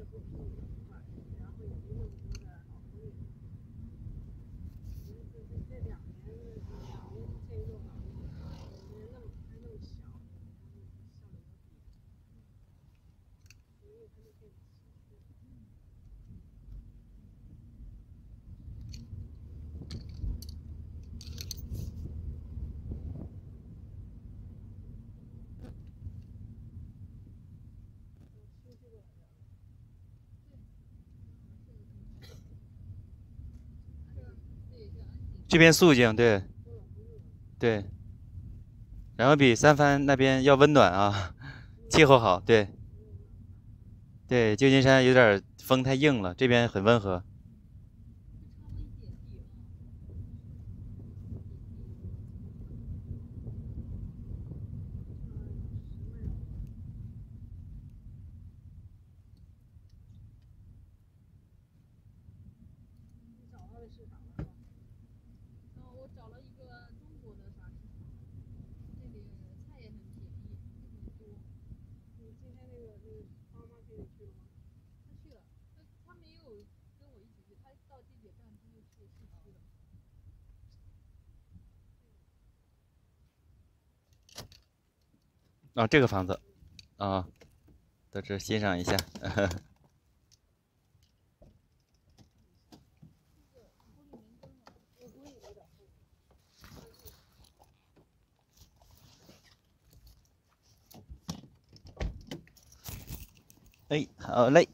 也不便宜，然后也不。这边肃静，对，对，然后比三藩那边要温暖啊，气候好，对，对，旧金山有点风太硬了，这边很温和。啊，这个房子，啊，在这欣赏一下。哎，好嘞，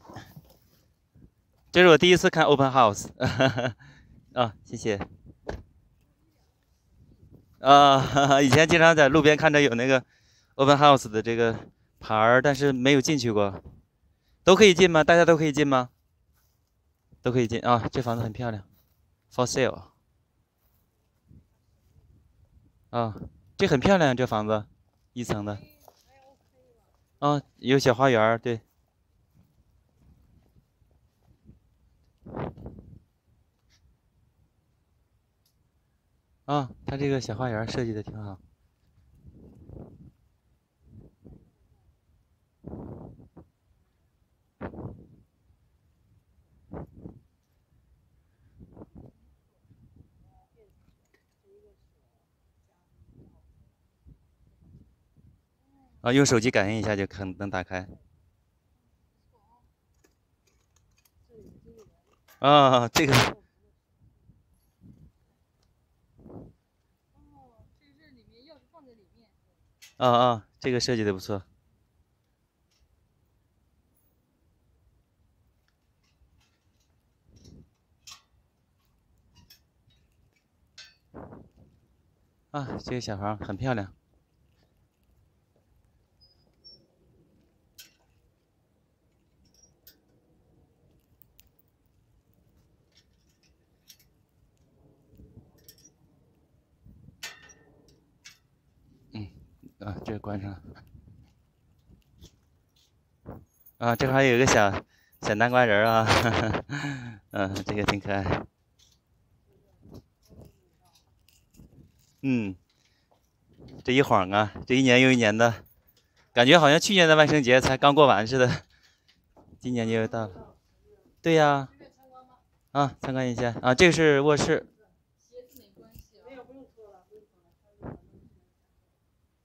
这是我第一次看 open house，啊，谢谢。啊，以前经常在路边看着有那个。Open House 的这个牌儿，但是没有进去过，都可以进吗？大家都可以进吗？都可以进啊！这房子很漂亮，For sale。啊，这很漂亮，这房子，一层的。啊，有小花园儿对。啊，它这个小花园设计的挺好。啊，用手机感应一下就可能打开。啊，这个。啊啊，这个设计的不错。啊，这个小房很漂亮。嗯，啊，这个关上。啊，这块有一个小小南瓜人啊，嗯，这个挺可爱。嗯，这一晃啊，这一年又一年的，感觉好像去年的万圣节才刚过完似的，今年就到了。对呀，啊，参观一下啊，这个是卧室。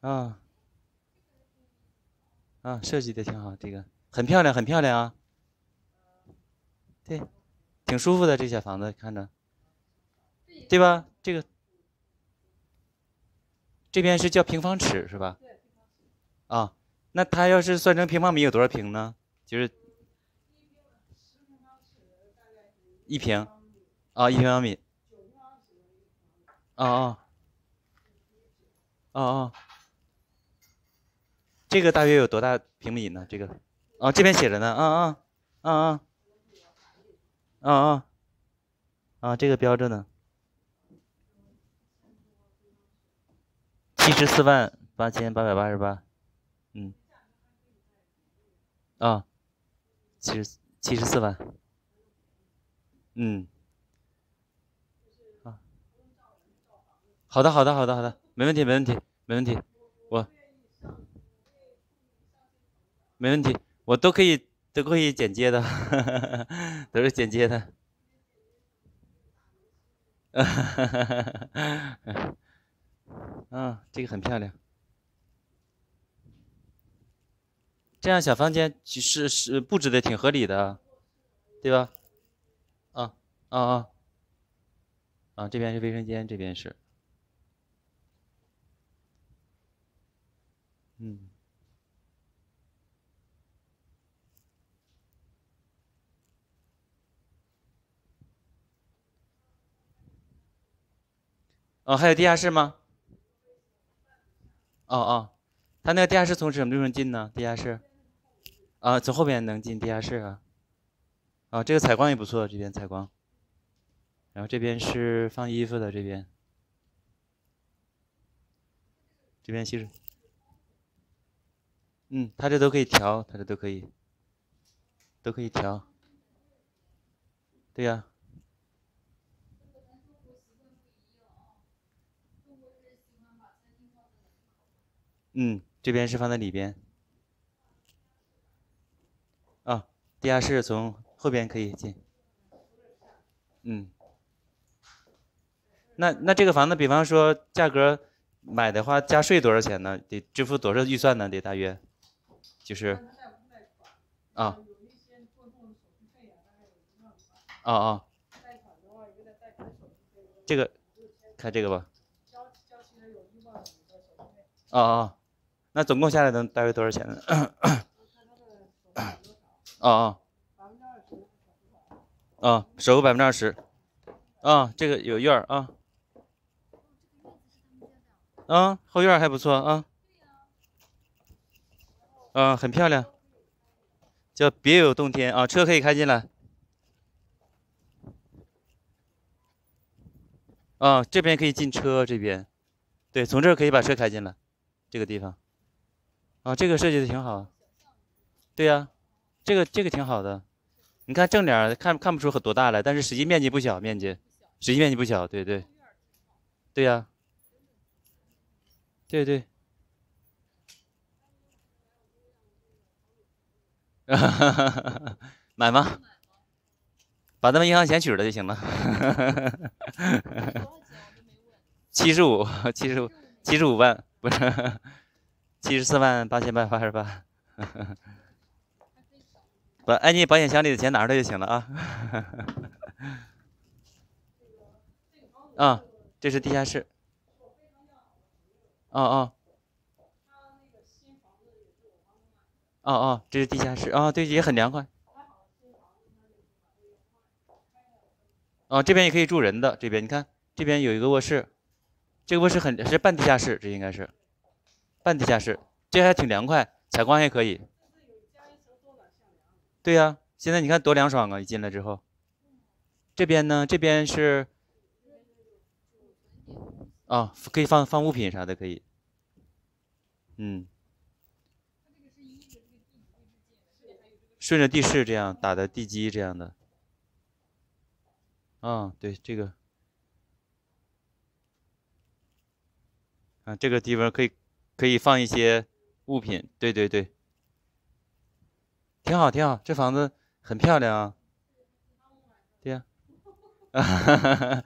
啊，啊，设计的挺好，这个很漂亮，很漂亮啊。对，挺舒服的这小房子看着，对吧？这个。这边是叫平方尺是吧？啊，那它要是算成平方米有多少平呢？就是一平，啊，一平方米。啊啊。啊啊。这个大约有多大平米呢？这个，啊，这边写着呢。啊啊。啊啊。啊啊。啊，这个标着呢。七十四万八千八百八十八，嗯，啊，七十七十四万，嗯，啊，好的好的好的好的，没问题没问题没问题，我，没问题，我都可以都可以剪接的，都是剪接的。嗯，这个很漂亮。这样小房间其实是布置的挺合理的，对吧？啊啊啊！啊，这边是卫生间，这边是，嗯。哦，还有地下室吗？哦哦，他那个地下室从什么地方进呢？地下室？啊，从后边能进地下室啊。啊，这个采光也不错，这边采光。然后这边是放衣服的，这边。这边其实，嗯，他这都可以调，他这都可以，都可以调。对呀。嗯，这边是放在里边。啊，地下室从后边可以进。嗯。那那这个房子，比方说价格买的话，加税多少钱呢？得支付多少预算呢？得大约，就是。啊。啊啊。这个，看这个吧。啊啊。那总共下来能大约多少钱呢？啊 啊，啊，首付百分之二十，啊，这个有院儿啊，啊，后院还不错啊，啊，很漂亮，叫别有洞天啊，车可以开进来，啊，这边可以进车，这边，对，从这儿可以把车开进来，这个地方。啊，这个设计的挺好，对呀，这个这个挺好的，你看正脸看看不出很多大来，但是实际面积不小，面积实际面积不小，对对，对呀，对对，买吗？把咱们银行钱取了就行了，七十五，七十五，七十五万，不是。七十四万八千八百八十八，把按你保险箱里的钱拿出来就行了啊。啊，这是地下室。哦哦。哦哦，这是地下室啊，对，也很凉快。哦，这边也可以住人的，这边你看，这边有一个卧室，这个卧室很是半地下室，这应该是。半地下室，这还挺凉快，采光也可以。对呀，现在你看多凉爽啊！一进来之后，这边呢，这边是，啊，可以放放物品啥的，可以。嗯。顺着地势这样打的地基这样的。啊，对这个。啊，这个地方可以。可以放一些物品，对对对，挺好挺好，这房子很漂亮啊。对呀，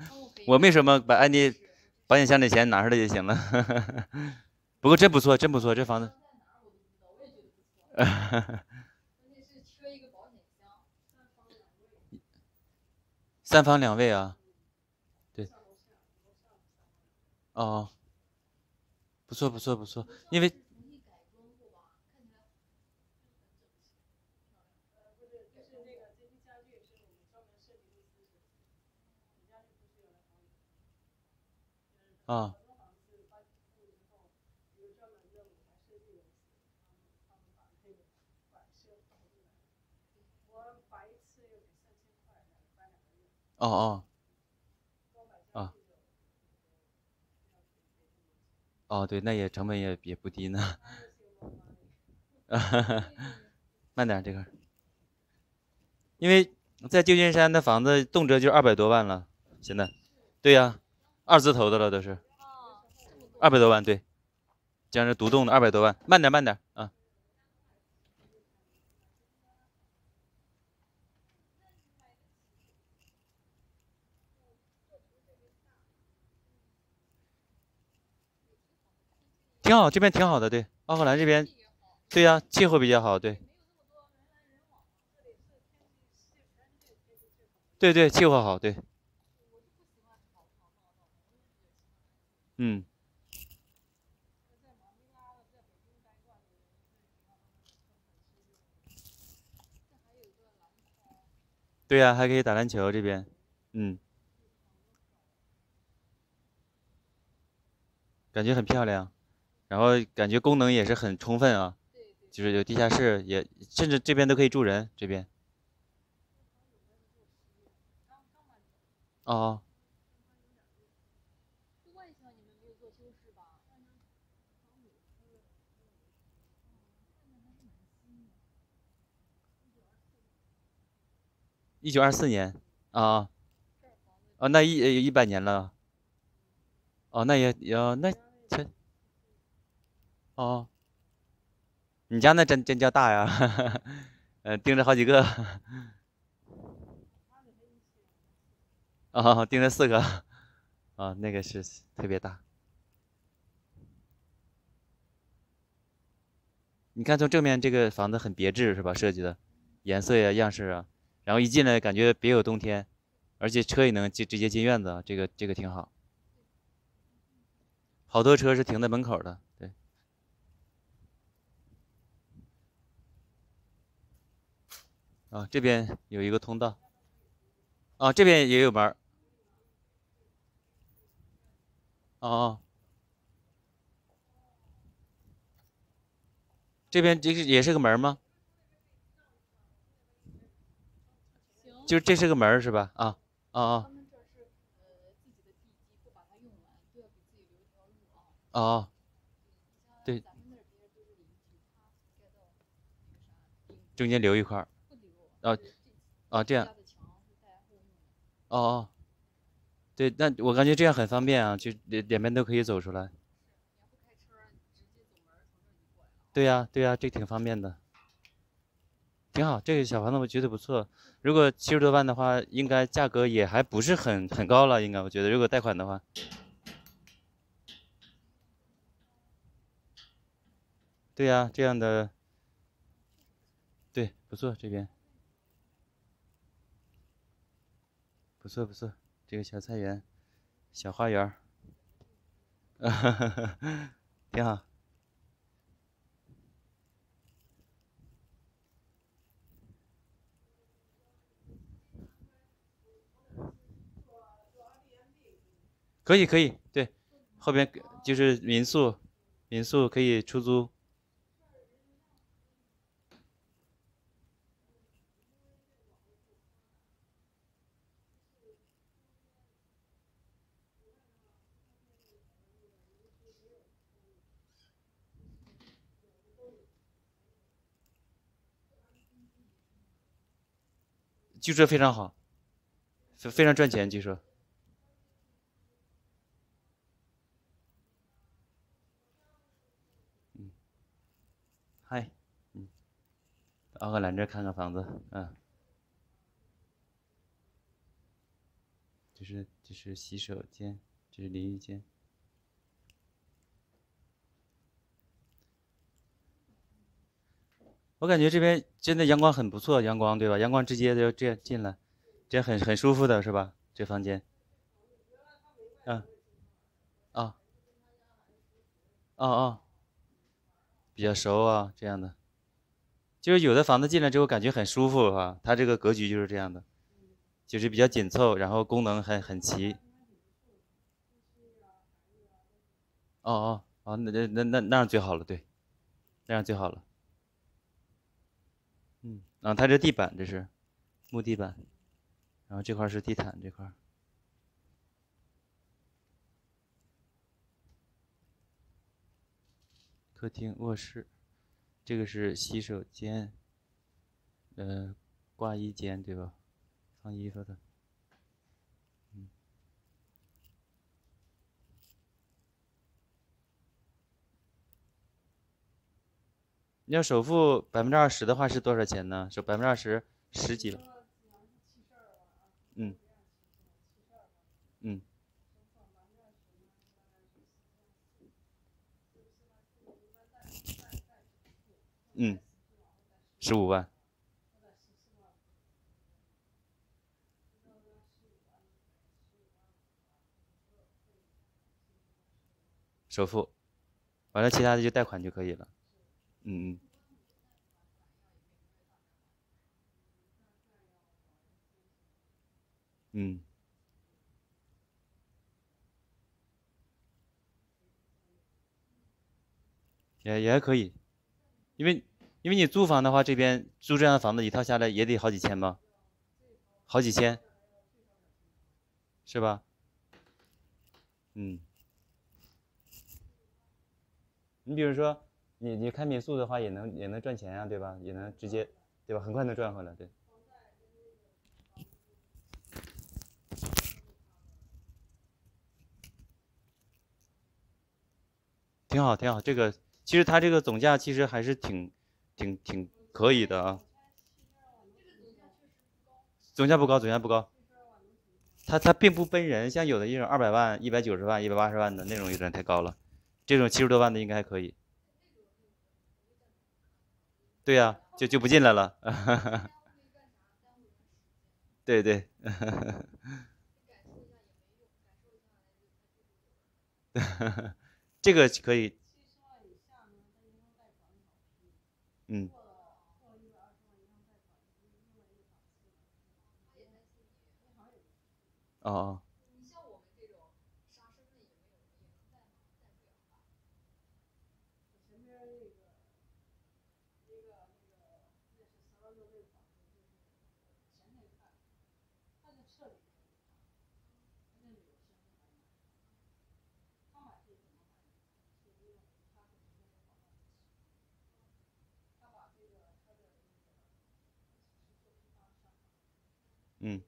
我没什么，把安迪保险箱里钱拿出来就行了。不过真不错，真不错，这房子。三房两卫啊，对。哦。不错不错不错，因为啊哦哦。哦，对，那也成本也也不低呢。慢点这个，因为在旧金山的房子动辄就二百多万了，现在，对呀，二字头的了都是，二百多万，对，将是独栋的二百多万，慢点慢点啊。挺好，这边挺好的，对，奥克兰这边，对呀，气候比较好，对，对对，气候好，对，嗯，对呀，还可以打篮球这边，嗯，感觉很漂亮，然后感觉功能也是很充分啊，就是有地下室，也甚至这边都可以住人，这边，哦，一九二四年，啊啊，那一一百年了，哦，那也也那这哦，你家那真真叫大呀，呃，盯着好几个，啊，盯着四个，啊，那个是特别大。你看从正面这个房子很别致是吧？设计的颜色呀、样式啊，然后一进来感觉别有洞天，而且车也能进直接进院子，这个这个挺好。好多车是停在门口的，对。啊，这边有一个通道，啊，这边也有门儿，哦哦，这边这是也是个门吗？就这是个门是吧？啊，啊啊，哦，对，中间留一块儿，啊啊，这样，哦哦，对，那我感觉这样很方便啊，就两两边都可以走出来。对呀，对呀，这挺方便的，挺好。这个小房子我觉得不错，如果七十多万的话，应该价格也还不是很很高了，应该我觉得，如果贷款的话，对呀，这样的，对，不错，这边不错不错，这个小菜园、小花园啊哈哈，挺好。可以可以，对，后边就是民宿，民宿可以出租，据说非常好，非非常赚钱，据说。嗯，嗨，嗯，奥克兰这看看房子，嗯，这是这是洗手间，这是淋浴间。我感觉这边真的阳光很不错，阳光对吧？阳光直接就这样进来，这很很舒服的是吧？这房间，嗯，啊，哦哦，比较熟啊，这样的，就是有的房子进来之后感觉很舒服哈，它这个格局就是这样的，就是比较紧凑，然后功能很很齐。哦哦哦，那那那那那样最好了，对，那样最好了。嗯，它这地板这是木地板，然后这块是地毯这块。客厅、卧室，这个是洗手间，呃，挂衣间对吧？放衣服的。你要首付百分之二十的话是多少钱呢？首百分之二十，十几了。嗯嗯嗯，十五万。首付，完了其他的就贷款就可以了。嗯嗯。嗯。也也还可以，因为因为你租房的话，这边租这样的房子一套下来也得好几千吧，好几千，是吧？嗯。你比如说，你你开民宿的话，也能也能赚钱呀，对吧？也能直接，对吧？很快能赚回来，对。挺好，挺好。这个其实它这个总价其实还是挺挺挺可以的啊。总价不高，总价不高。它它并不分人，像有的一种二百万、一百九十万、一百八十万的那种有点太高了。这种七十多万的应该还可以。对呀，就就不进来了。对 对。这个可以。嗯。哦哦。嗯。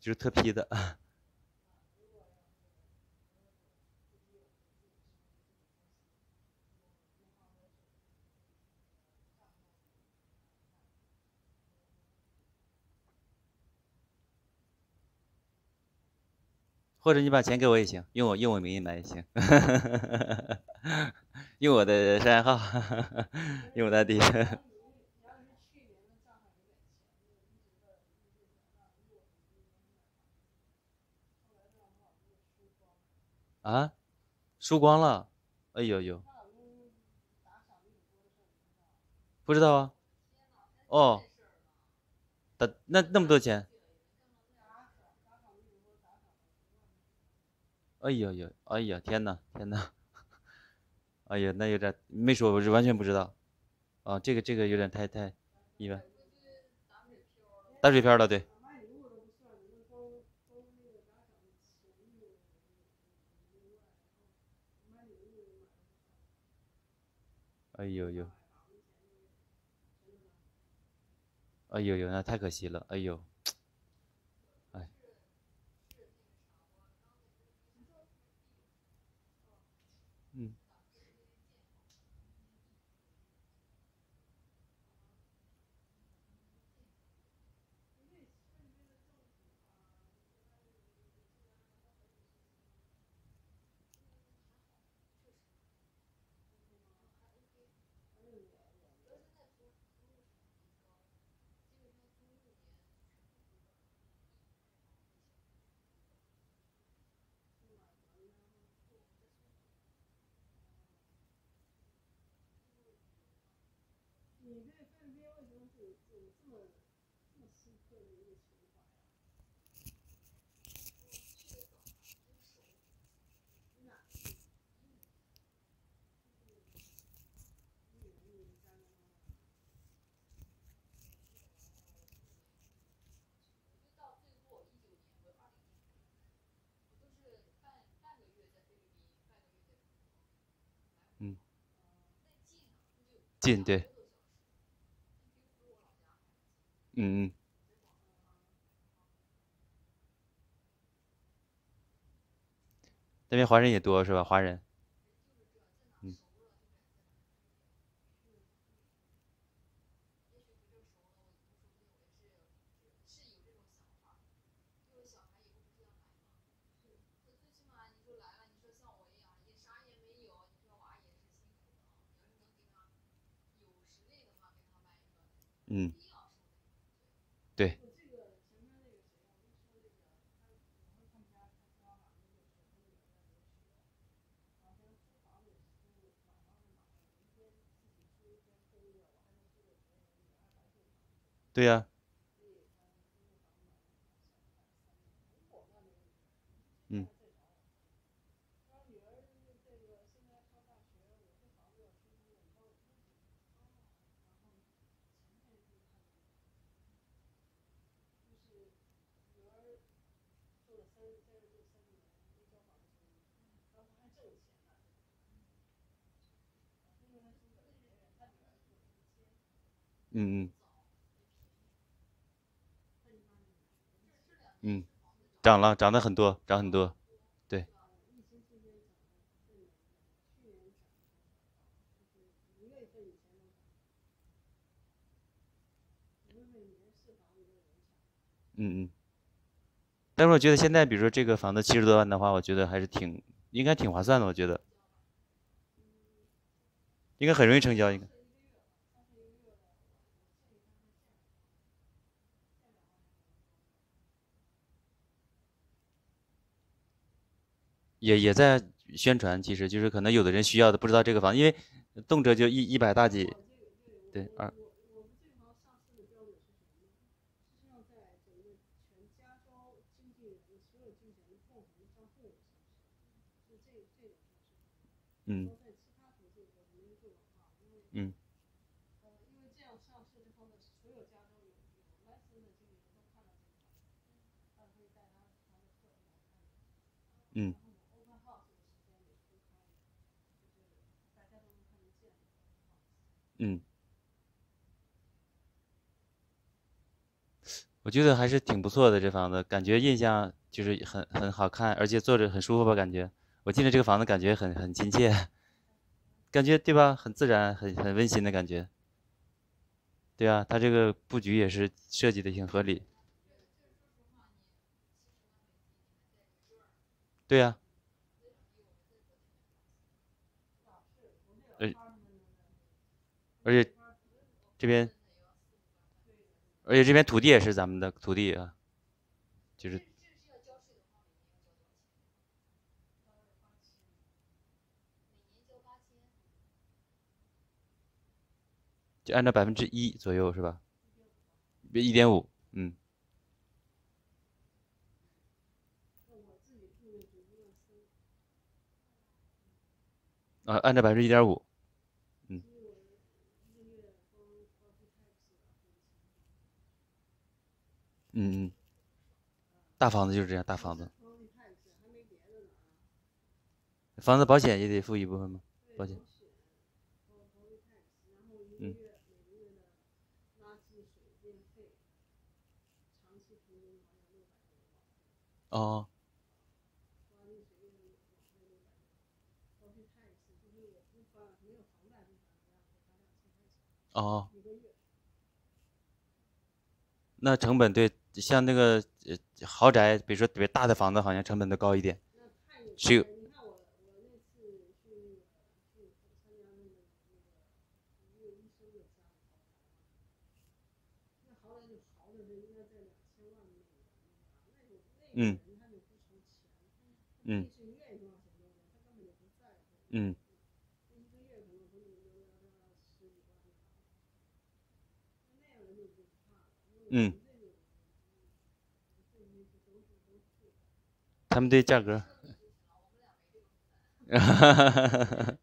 就是特批的。或者你把钱给我也行，用我用我名义买也行，用我的商业号，用我的地。啊，输光了，哎呦呦，不知道啊，哦，那那那么多钱。哎呦呦，哎呀，天呐，天呐，哎呀，那有点没说，我是完全不知道。啊，这个这个有点太太意外。打水漂了，对。哎呦呦。哎呦呦，那太可惜了，哎呦。近对，嗯嗯。那边华人也多是吧？华人。嗯。对呀，嗯。嗯嗯。嗯，涨了，涨得很多，涨很多，对，嗯嗯。但是我觉得现在，比如说这个房子七十多万的话，我觉得还是挺，应该挺划算的，我觉得。应该很容易成交，应该。也也在宣传，其实就是可能有的人需要的不知道这个房，因为动辄就一一百大几，对，二，嗯嗯嗯嗯。我觉得还是挺不错的，这房子感觉印象就是很很好看，而且坐着很舒服吧，感觉。我进了这个房子，感觉很很亲切，感觉对吧？很自然，很很温馨的感觉。对啊，它这个布局也是设计的挺合理。对呀，而且这边而且这边土地也是咱们的土地啊，就是就按照百分之一左右是吧？别一点五，嗯，啊，按照百分之一点五，嗯嗯嗯，大房子就是这样，大房子，房子保险也得付一部分吗？保险，嗯，哦。哦，那成本对，像那个呃豪宅，比如说特别大的房子，好像成本都高一点，嗯嗯嗯嗯，他们对价格，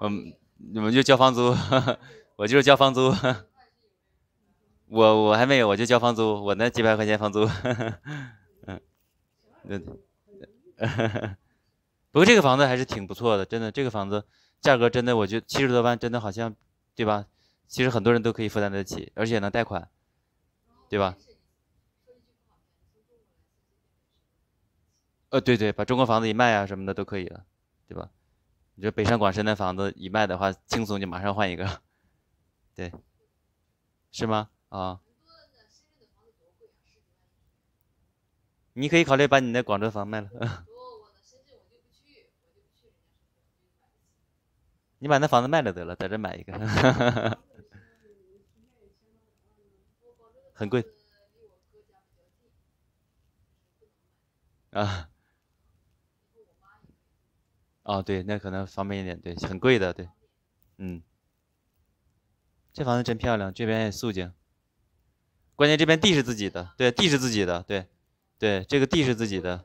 嗯，你们就交房租，我就是交房租，我我还没有，我就交房租，我那几百块钱房租，嗯，对，不过这个房子还是挺不错的，真的，这个房子价格真的，我觉得七十多万真的好像，对吧？其实很多人都可以负担得起，而且能贷款，对吧？呃，对对，把中国房子一卖啊什么的都可以了，对吧？你这北上广深的房子一卖的话，轻松就马上换一个，对，是吗？啊，你可以考虑把你的广州房卖了，你把那房子卖了得了，在这买一个，很贵。啊。哦，对，那可能方便一点，对，很贵的，对，嗯。这房子真漂亮，这边也肃静。关键这边地是自己的，对，地是自己的，对，对，这个地是自己的。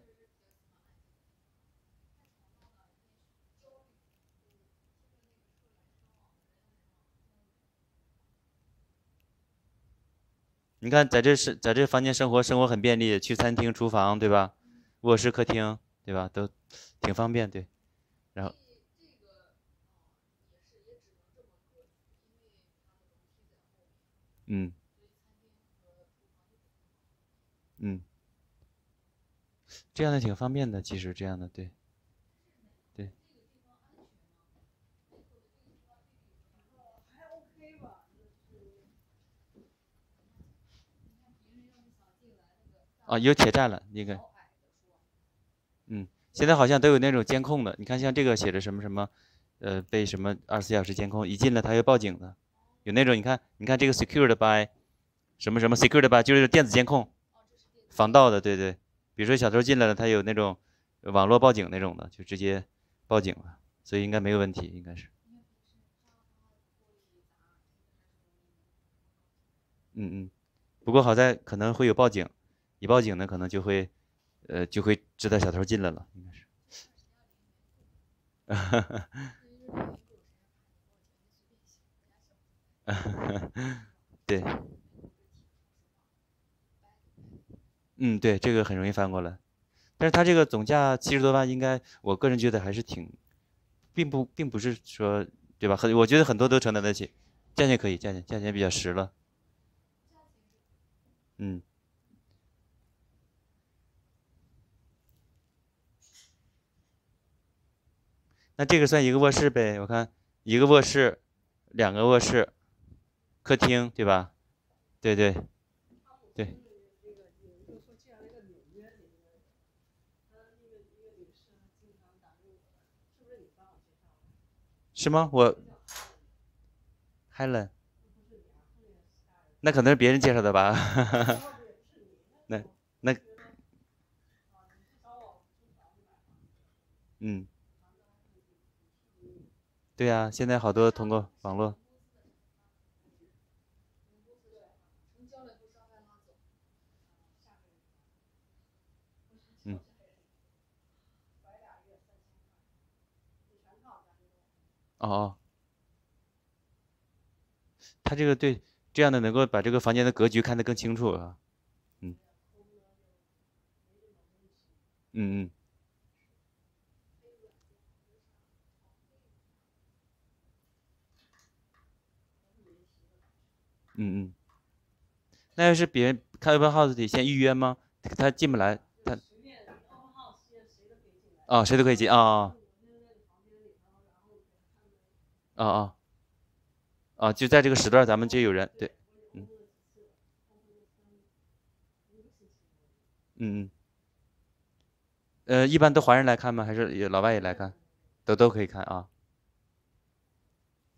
你看，在这是在这房间生活，生活很便利，去餐厅、厨房，对吧？卧室、客厅，对吧？都挺方便，对。然后，嗯，嗯，这样的挺方便的，其实这样的，对。对。啊，有铁栅栏，那个。嗯，现在好像都有那种监控的。你看，像这个写着什么什么，呃，被什么二十四小时监控，一进来他就报警的。有那种，你看，你看这个 secured by 什么什么 secured by 就是电子监控，防盗的，对对。比如说小偷进来了，他有那种网络报警那种的，就直接报警了，所以应该没有问题，应该是。嗯嗯，不过好在可能会有报警。一报警呢，可能就会，呃，就会知道小偷进来了，应该是。对。嗯，对，这个很容易翻过来，但是它这个总价七十多万，应该我个人觉得还是挺，并不，并不是说，对吧？很，我觉得很多都承担得起，价钱可以，价钱，价钱比较实了。嗯。那这个算一个卧室呗？我看一个卧室，两个卧室，客厅，对吧？对对对。是吗？我，Helen，那可能是别人介绍的吧？那那，嗯。对呀，现在好多通过网络。嗯。哦哦。他这个对，这样的能够把这个房间的格局看得更清楚啊。嗯。嗯嗯。嗯嗯，那要是别人开 open house 得先预约吗？他进不来，他。哦，谁都可以进啊。啊啊。啊，就在这个时段，咱们就有人对，嗯。嗯嗯。呃，一般都华人来看吗？还是也老外也来看？都都可以看啊。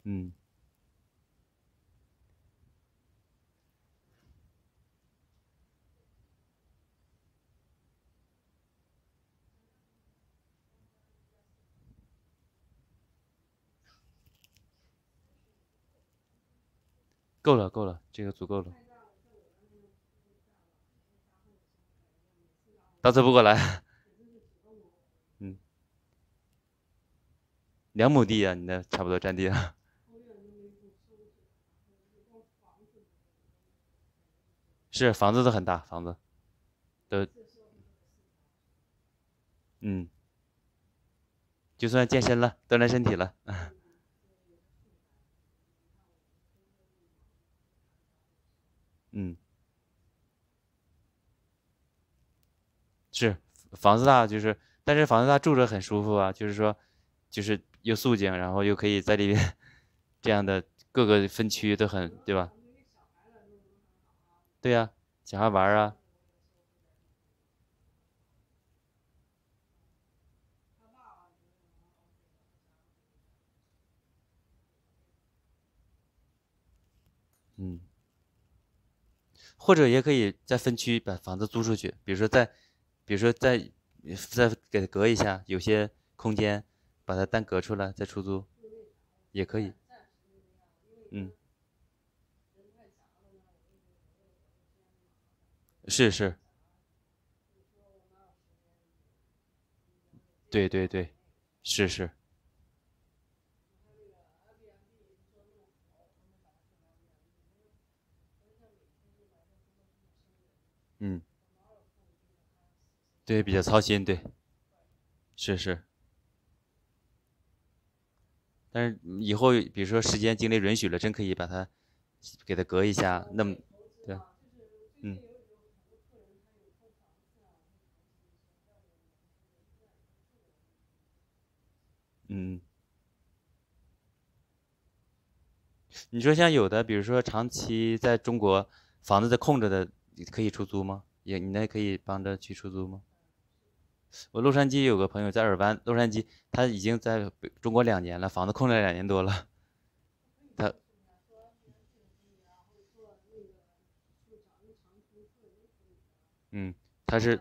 嗯。够了，够了，这个足够了。倒车不过来。嗯。两亩地啊，你那差不多占地了。是房子都很大，房子都。嗯。就算健身了，锻炼身体了。嗯，是房子大，就是，但是房子大住着很舒服啊，就是说，就是又肃静，然后又可以在里面，这样的各个分区都很，对吧？对呀，小孩玩啊。嗯。或者也可以在分区把房子租出去，比如说在，比如说再再给它隔一下，有些空间把它单隔出来再出租，也可以。嗯，是是。对对对，是是。嗯，对，比较操心，对，是是。但是以后，比如说时间精力允许了，真可以把它给它隔一下，那么，对，嗯，嗯。你说像有的，比如说长期在中国房子在空着的，可以出租吗？也你那可以帮着去出租吗？我洛杉矶有个朋友在尔湾，洛杉矶他已经在中国两年了，房子空了两年多了。他，嗯，他是，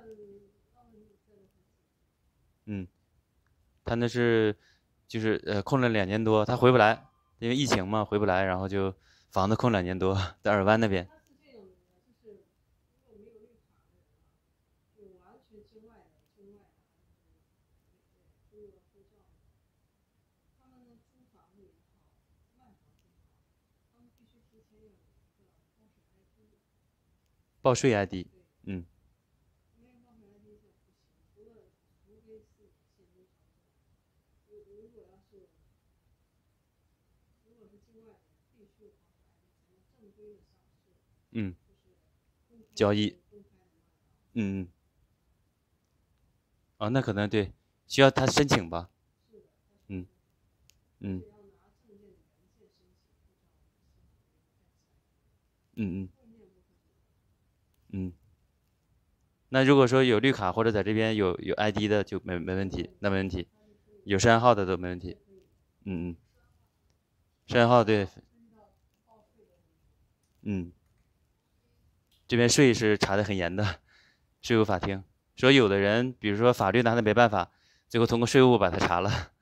嗯，他那是就是呃空了两年多，他回不来。因为疫情嘛，回不来，然后就房子空两年多，在尔湾那边。报税 ID，嗯。嗯，交易，嗯嗯，啊，那可能对，需要他申请吧，嗯嗯。嗯嗯。嗯，那如果说有绿卡或者在这边有有 ID 的就没没问题，那没问题，有摄像号的都没问题，嗯嗯，摄像号对，嗯。这边税是查的很严的，税务法庭。说有的人，比如说法律拿他没办法，最后通过税务把他查了。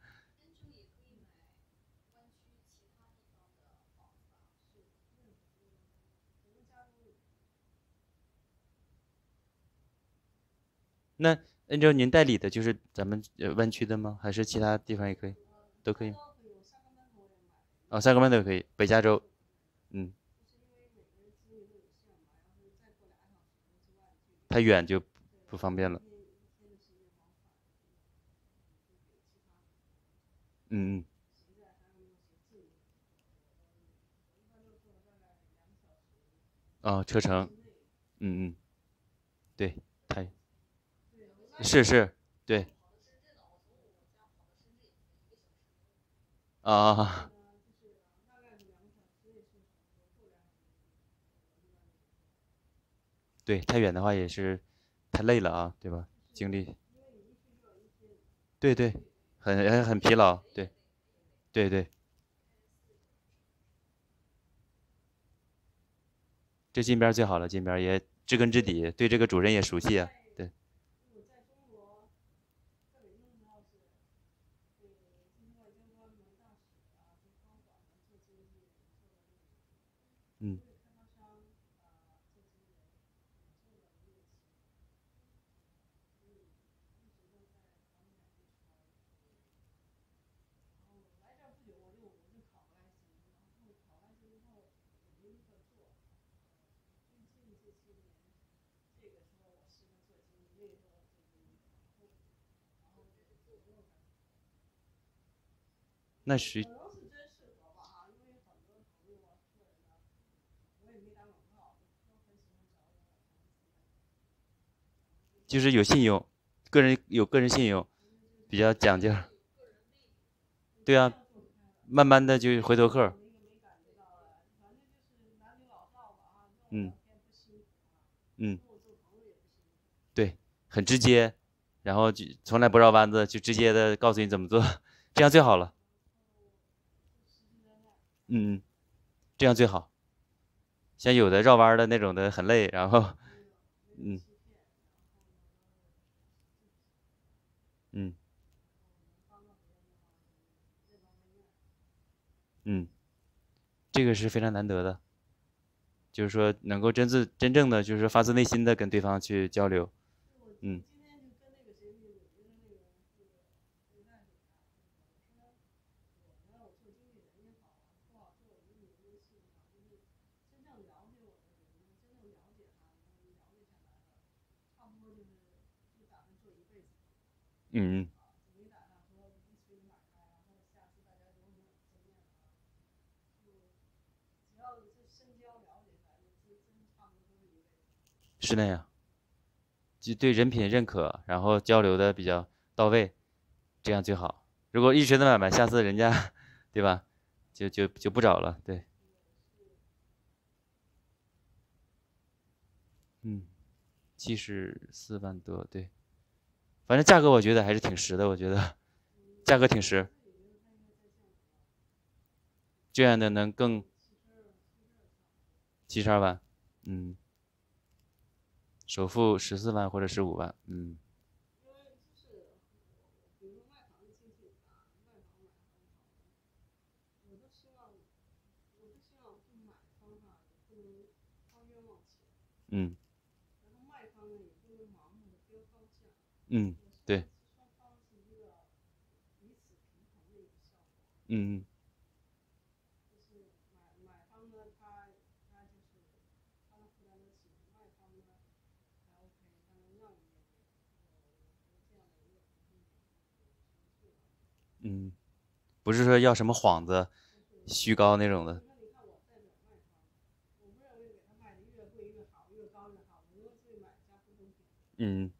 那按照您代理的，就是咱们呃湾区的吗？还是其他地方也可以？都可以。啊，三个湾都可以，北加州，嗯。太远就不方便了。嗯嗯。啊，车程。嗯嗯。对，太。是是，对。啊。对，太远的话也是太累了啊，对吧？精力。对对，很很疲劳，对，对对。这金边最好了，金边也知根知底，对这个主任也熟悉啊，对。嗯。那谁？就是有信用，个人有个人信用，比较讲究。对啊，慢慢的就回头客。嗯。嗯。对，很直接，然后就从来不绕弯子，就直接的告诉你怎么做，这样最好了。嗯嗯，这样最好。像有的绕弯的那种的很累，然后，嗯，嗯，嗯，这个是非常难得的，就是说能够真自真正的就是发自内心的跟对方去交流，嗯。嗯，是那样，就对人品认可，然后交流的比较到位，这样最好。如果一直在买卖，下次人家，对吧？就就就不找了，对。嗯，七十四万多，对。反正价格我觉得还是挺实的，我觉得价格挺实，这样的能更七十二万，嗯，首付十四万或者十五万，嗯。嗯。嗯，对。嗯嗯。嗯，不是说要什么幌子、虚高那种的。嗯。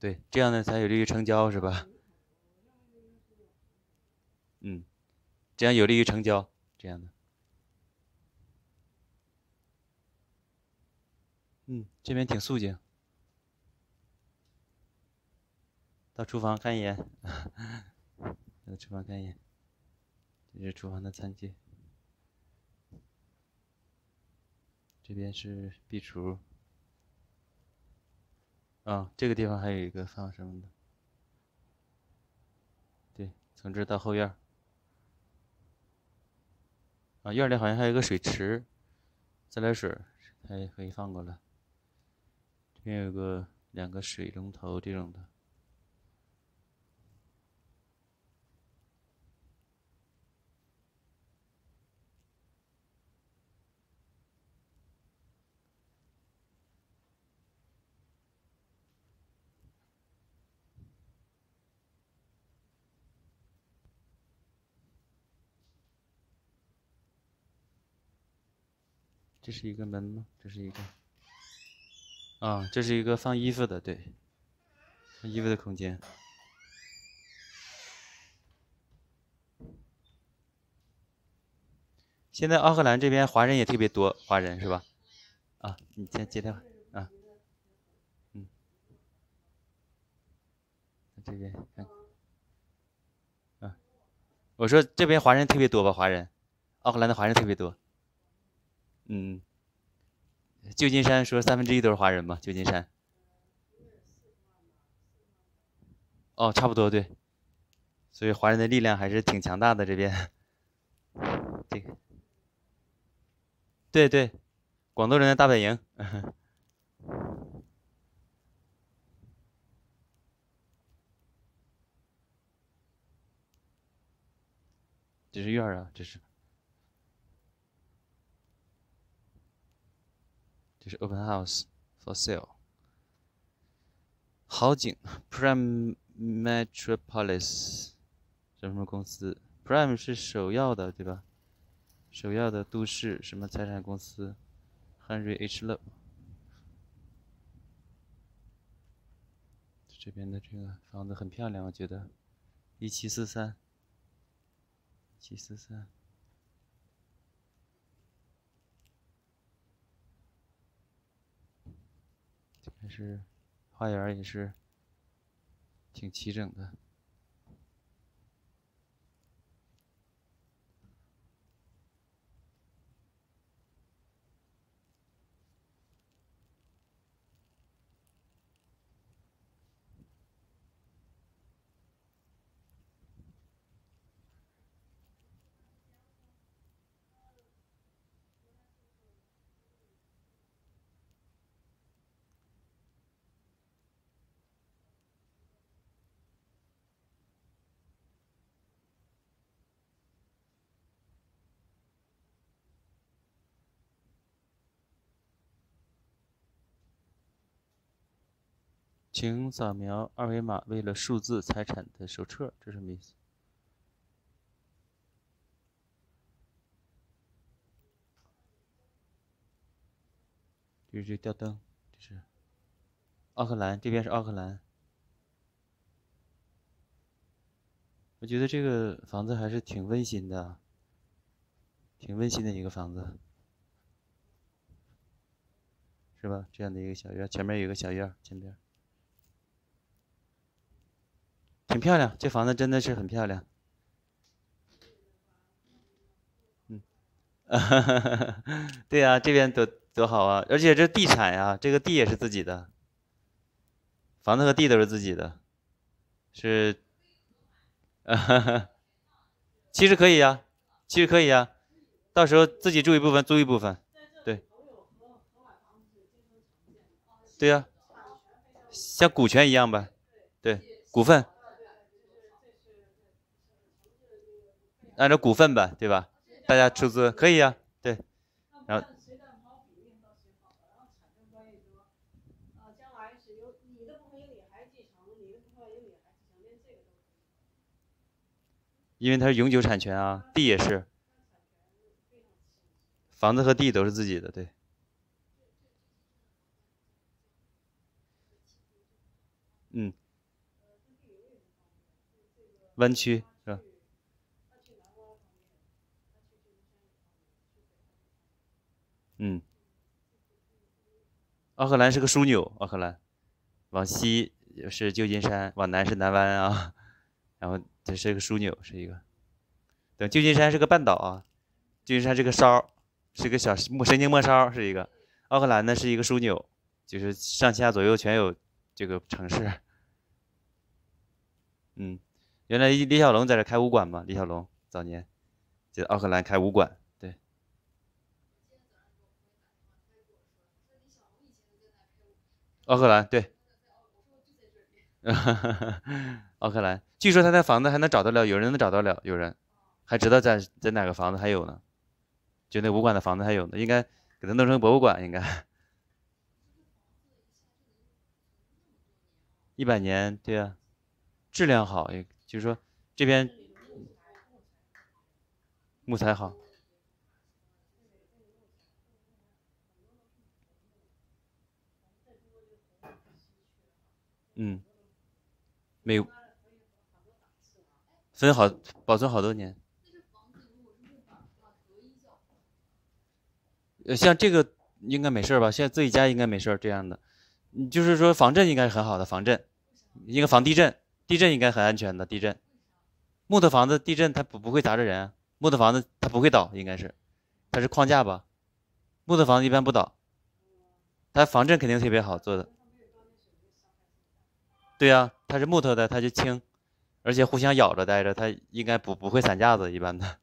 对，这样呢才有利于成交，是吧？嗯，这样有利于成交，这样的。嗯，这边挺肃静。到厨房看一眼，到厨房看一眼，这是厨房的餐具，这边是壁橱。啊，这个地方还有一个放什么的？对，从这到后院啊，院里好像还有个水池，自来水它也可以放过来。这边有个两个水龙头这种的。这是一个门吗？这是一个，啊，这是一个放衣服的，对，放衣服的空间。现在奥克兰这边华人也特别多，华人是吧？啊，你先接电话，啊，嗯，这边看，啊，我说这边华人特别多吧？华人，奥克兰的华人特别多。嗯，旧金山说三分之一都是华人嘛？旧金山。哦，差不多对。所以华人的力量还是挺强大的这边。这个。对对，广东人的大本营。这是院啊，这是。这是 Open House for sale，好景 Prime Metropolis，什么什么公司？Prime 是首要的，对吧？首要的都市什么财产公司？Henry H. Love，这边的这个房子很漂亮，我觉得，一七四三，七四三。还是花园也是挺齐整的。请扫描二维码，为了数字财产的手册，这什么意思？这是吊灯，这是奥克兰，这边是奥克兰。我觉得这个房子还是挺温馨的，挺温馨的一个房子，是吧？这样的一个小院，前面有个小院，前边。挺漂亮，这房子真的是很漂亮。嗯，对呀，这边多多好啊！而且这地产呀，这个地也是自己的，房子和地都是自己的，是。其实可以呀，其实可以呀，到时候自己住一部分，租一部分，对。对呀，像股权一样呗，对，股份。按照股份吧，对吧？大家出资可以呀，对。然后。因为它是永久产权啊，地也是。房子和地都是自己的，对。嗯。湾区。嗯，奥克兰是个枢纽，奥克兰，往西是旧金山，往南是南湾啊，然后这是一个枢纽，是一个。等旧金山是个半岛啊，旧金山是个梢，是个小神经末梢，是一个。奥克兰呢是一个枢纽，就是上下左右全有这个城市。嗯，原来李小龙在这开武馆嘛，李小龙早年在奥克兰开武馆。奥克兰对，奥克兰，据说他那房子还能找得了，有人能找得了，有人还知道在在哪个房子还有呢，就那武馆的房子还有呢，应该给他弄成博物馆，应该。一百年，对啊，质量好，也就是说这边木材好。嗯，没有，分好保存好多年。呃，像这个应该没事吧？现在自己家应该没事这样的，就是说防震应该是很好的防震，应该防地震，地震应该很安全的地震。木头房子地震它不不会砸着人，木头房子它不会倒，应该是，它是框架吧？木头房子一般不倒，它防震肯定特别好做的。对呀，它是木头的，它就轻，而且互相咬着待着，它应该不不会散架子，一般的。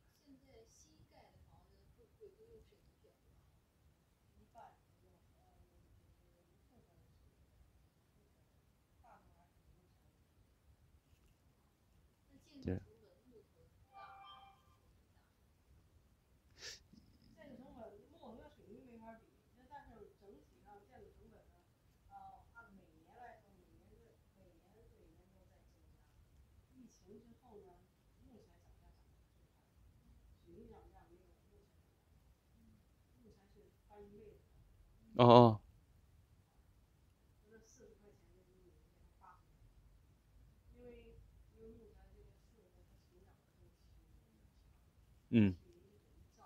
哦哦。嗯，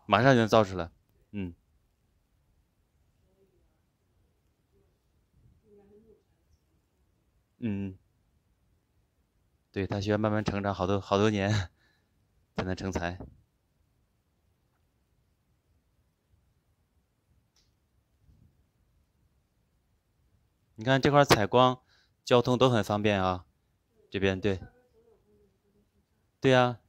马上就能造出来，嗯。嗯。对他需要慢慢成长，好多好多年 才能成才。你看这块采光、交通都很方便啊，这边对，对呀，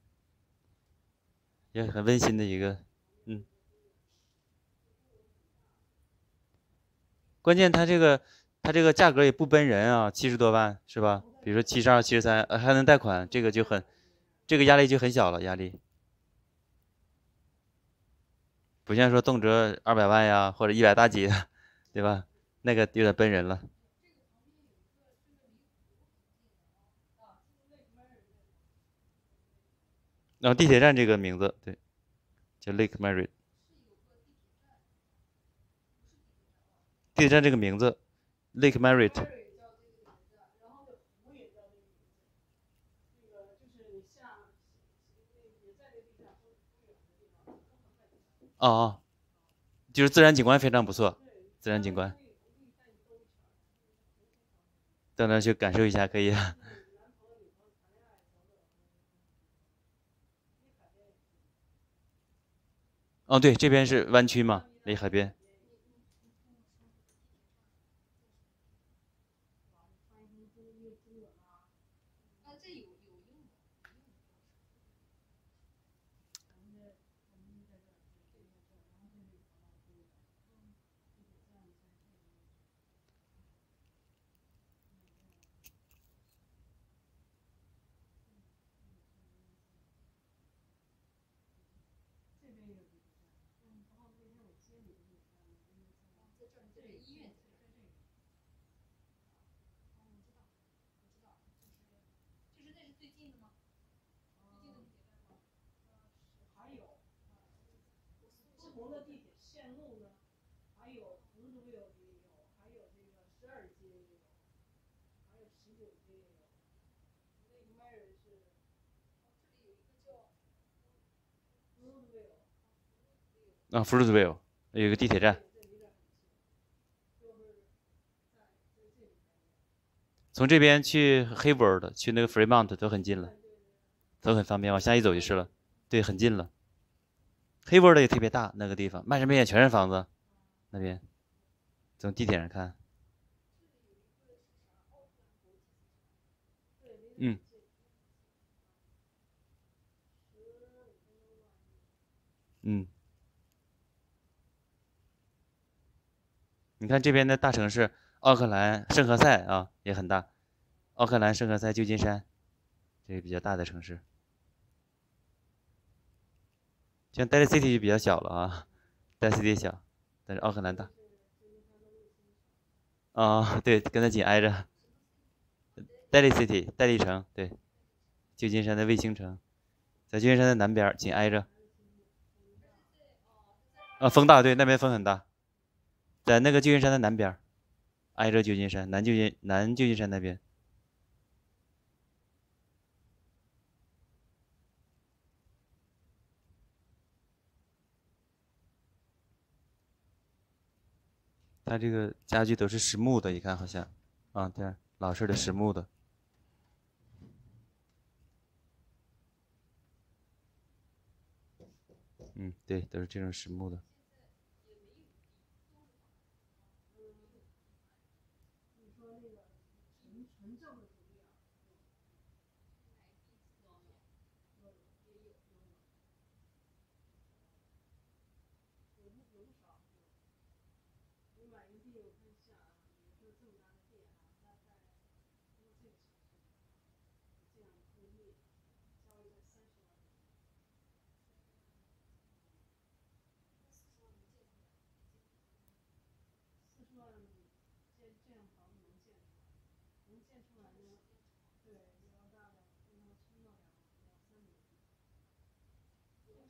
也很温馨的一个，嗯。关键它这个，它这个价格也不奔人啊，七十多万是吧？比如说七十二、七十三，还能贷款，这个就很，这个压力就很小了，压力，不像说动辄二百万呀，或者一百大几，对吧？那个有点奔人了。然后地铁站这个名字对，叫 Lake Mary。地铁站这个名字，Lake Mary。哦哦，就是自然景观非常不错，自然景观。到那去感受一下可以。哦，对，这边是湾区嘛，离海边。啊 f r u i t v i l l e 有个地铁站，从这边去 Hayward 去那个 Fremont 都很近了，都很方便，往下一走就是了。对，很近了。Hayward 也特别大，那个地方，漫山遍野全是房子，那边从地铁上看，嗯。嗯，你看这边的大城市，奥克兰、圣何塞啊也很大，奥克兰、圣何塞、旧金山，这个比较大的城市。像 Daly City 就比较小了啊，Daly City 小，但是奥克兰大。啊，对，跟它紧挨着。Daly City，戴利城，对，旧金山的卫星城，在旧金山的南边，紧挨着。啊，风大，对，那边风很大，在那个旧金山的南边，挨着旧金山，南旧金南旧金山那边。它这个家具都是实木的，你看好像，啊，对，老式的实木的。嗯，对，都是这种实木的。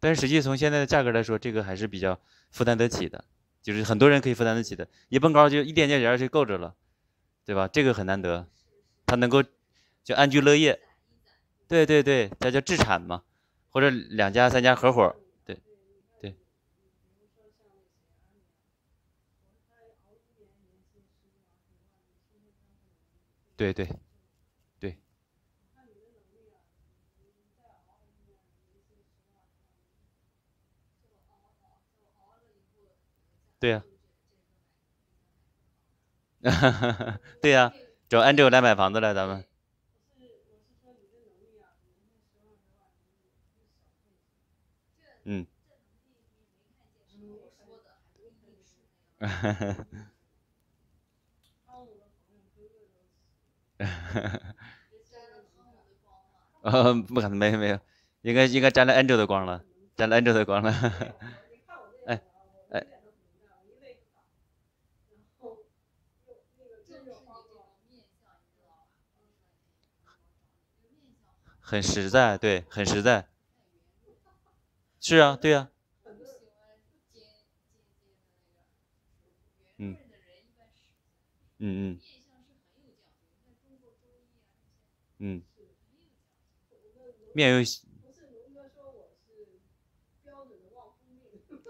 但是实际从现在的价格来说，这个还是比较负担得起的，就是很多人可以负担得起的。一蹦高就一点点钱就够着了，对吧？这个很难得，他能够就安居乐业。对对对，这叫置产嘛，或者两家三家合伙。对对对对对对。对呀，对呀，找 Angel 来买房子了，咱们。嗯。呃，不可能，没有没有，应该应该沾了 Angel 的光了，沾了 Angel 的光了。很实在，对，很实在。是啊，对啊。嗯。嗯嗯。嗯。面有。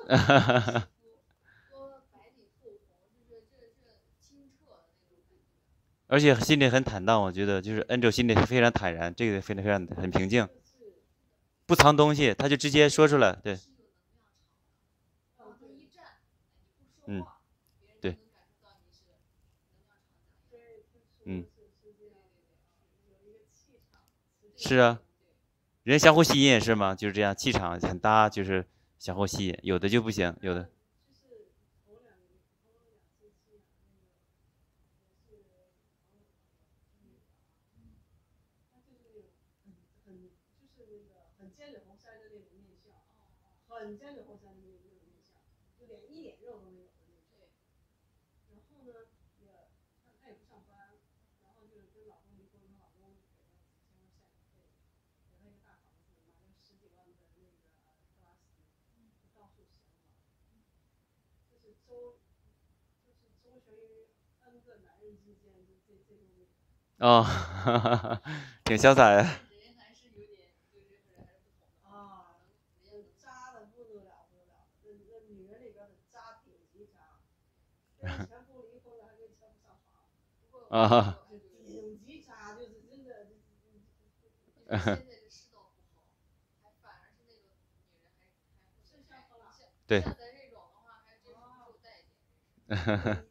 哈哈哈而且心里很坦荡，我觉得就是 Angel 心里非常坦然，这个非常非常很平静，不藏东西，他就直接说出来，对。嗯，对。嗯。是啊，人相互吸引是吗？就是这样，气场很搭，就是相互吸引，有的就不行，有的。很坚决后山的那种面相，就连一点肉都没有的那种。然后呢，也他他也不上班，然后就跟老公离婚，她老公给她提供赡养费，给她一个大房子，买了十几万的那个克拉斯，到处闲玩。就是周，就是周旋于 N 个男人之间，就这这种。哦，挺潇洒呀。啊。对。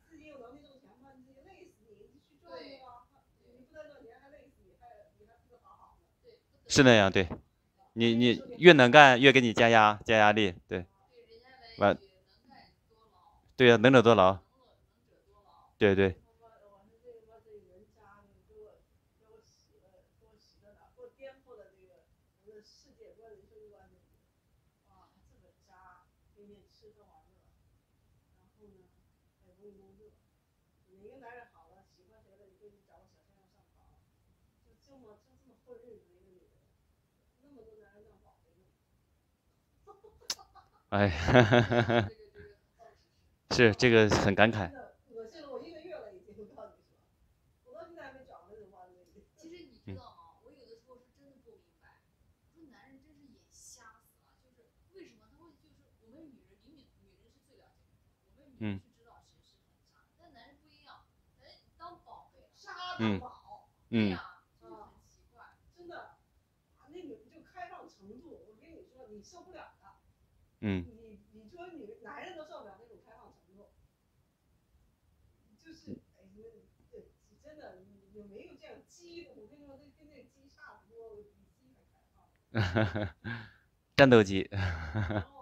是那样，对。你你越能干，越给你加压加压力，对。完。对呀，能者多劳。对对。哎，是这个很感慨。嗯。嗯。嗯。嗯。你你作为女男人都受不了那种开放程度，就是哎，那真的有没有这样鸡？我跟你说，跟那鸡差不多，比鸡还开放。战斗机。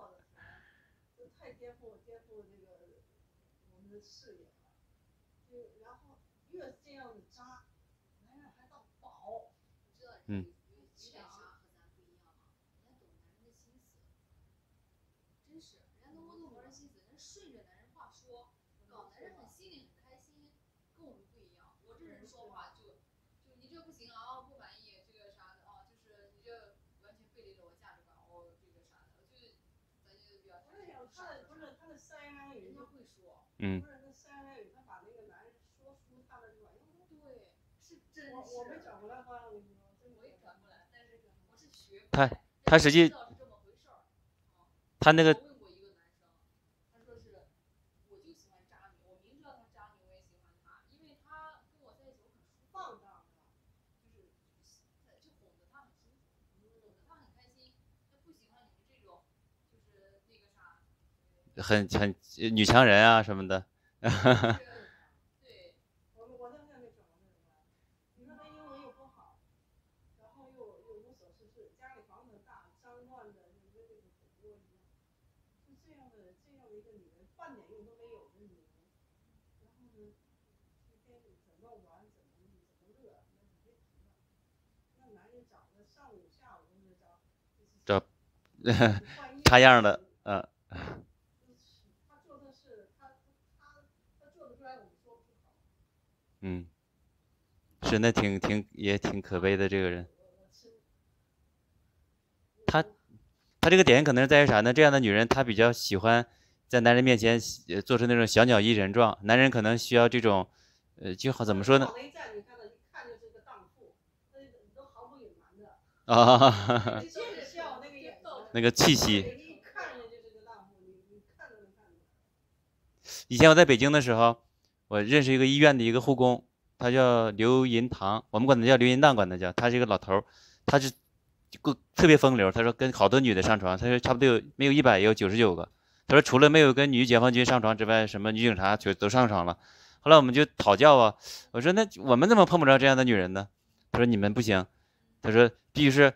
嗯。他他实际，他那个。很很女强人啊什么的。这他 样的，嗯。嗯，是那挺挺也挺可悲的这个人。他他这个点可能是在于啥呢？这样的女人她比较喜欢在男人面前做出那种小鸟依人状，男人可能需要这种，呃，就好怎么说呢？啊，那个气息。以前我在北京的时候，我认识一个医院的一个护工，他叫刘银堂，我们管他叫刘银蛋，管他叫。他是一个老头儿，他是个特别风流。他说跟好多女的上床，他说差不多有没有一百也有九十九个。他说除了没有跟女解放军上床之外，什么女警察就都上床了。后来我们就讨教啊，我说那我们怎么碰不着这样的女人呢？他说你们不行。他说必须是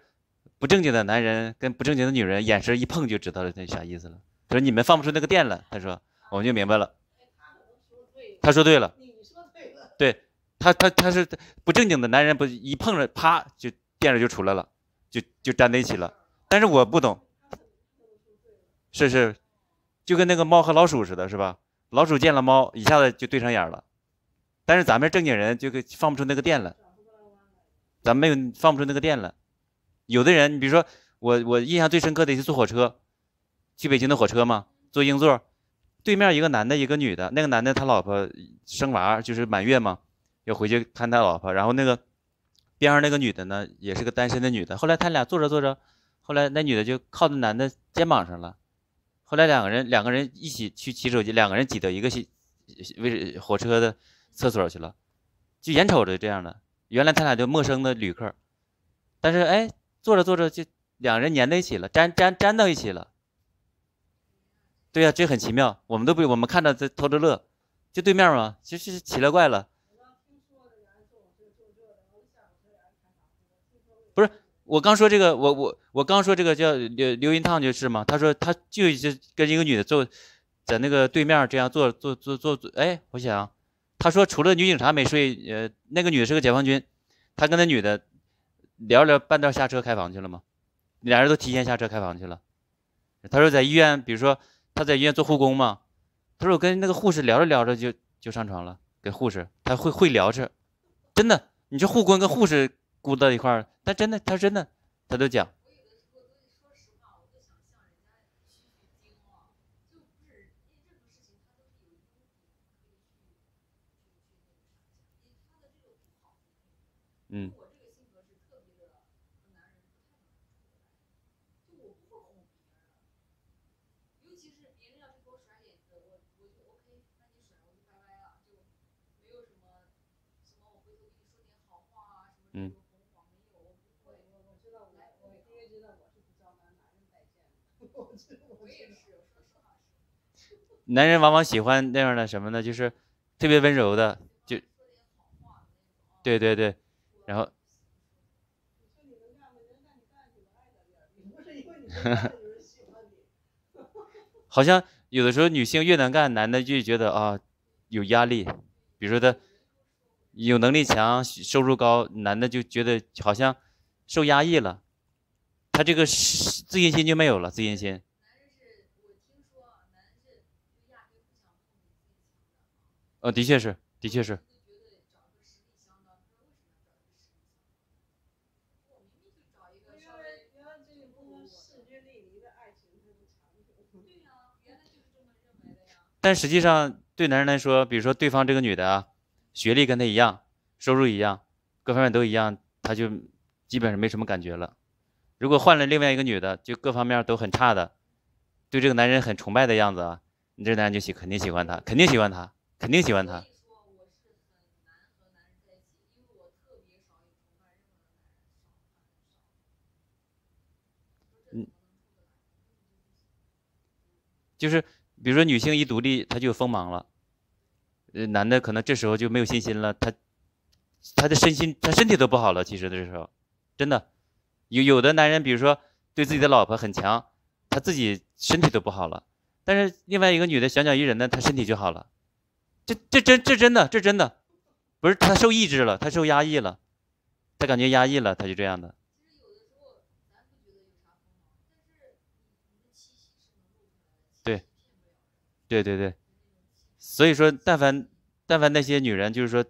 不正经的男人跟不正经的女人眼神一碰就知道了那啥意思了。他说你们放不出那个电了。他说我们就明白了。他说对了，对他他他是不正经的男人，不一碰着啪就电着就出来了，就就粘在一起了。但是我不懂，是是，就跟那个猫和老鼠似的，是吧？老鼠见了猫，一下子就对上眼了。但是咱们正经人就放不出那个电了，咱没有放不出那个电了。有的人，你比如说我，我印象最深刻的一次坐火车，去北京的火车嘛，坐硬座。对面一个男的，一个女的。那个男的他老婆生娃，就是满月嘛，要回去看他老婆。然后那个边上那个女的呢，也是个单身的女的。后来他俩坐着坐着，后来那女的就靠在男的肩膀上了。后来两个人两个人一起去洗手机，两个人挤到一个西为火车的厕所去了，就眼瞅着这样的。原来他俩就陌生的旅客，但是哎，坐着坐着就两人粘在一起了，粘粘粘到一起了。对呀，这很奇妙，我们都不，我们看到在偷着乐，就对面嘛，就是奇了怪了。不是，我刚说这个，我我我刚说这个叫刘刘云烫就是嘛，他说他就就跟一个女的坐在那个对面这样坐坐坐坐坐，哎，我想，他说除了女警察没睡，呃，那个女的是个解放军，他跟那女的聊聊，半道下车开房去了嘛？俩人都提前下车开房去了。他说在医院，比如说。他在医院做护工嘛，他说我跟那个护士聊着聊着就就上床了，跟护士他会会聊着，真的，你这护工跟护士咕到一块儿，他真的他真的他都讲。嗯。嗯。男人往往喜欢那样的什么呢？就是特别温柔的，就，对对对，然后，好像有的时候女性越能干，男的就觉得啊有压力，比如说他。有能力强、收入高，男的就觉得好像受压抑了，他这个自信心就没有了，自信心。呃的确是的确是。但实际上对男人来说比如说对方这个女的啊学历跟他一样收入一样各方面都一样他就基本上没什么感觉了。如果换了另外一个女的就各方面都很差的对这个男人很崇拜的样子啊你这男人就喜肯定喜欢她肯定喜欢她肯定喜欢他。嗯，就是。比如说，女性一独立，她就有锋芒了。呃，男的可能这时候就没有信心了，他他的身心，他身体都不好了。其实这时候，真的有有的男人，比如说对自己的老婆很强，他自己身体都不好了。但是另外一个女的小鸟依人呢，她身体就好了。这这真这真的这真的，不是他受抑制了，他受压抑了，他感觉压抑了，他就这样的。对对对对，所以说，但凡但凡那些女人，就是说，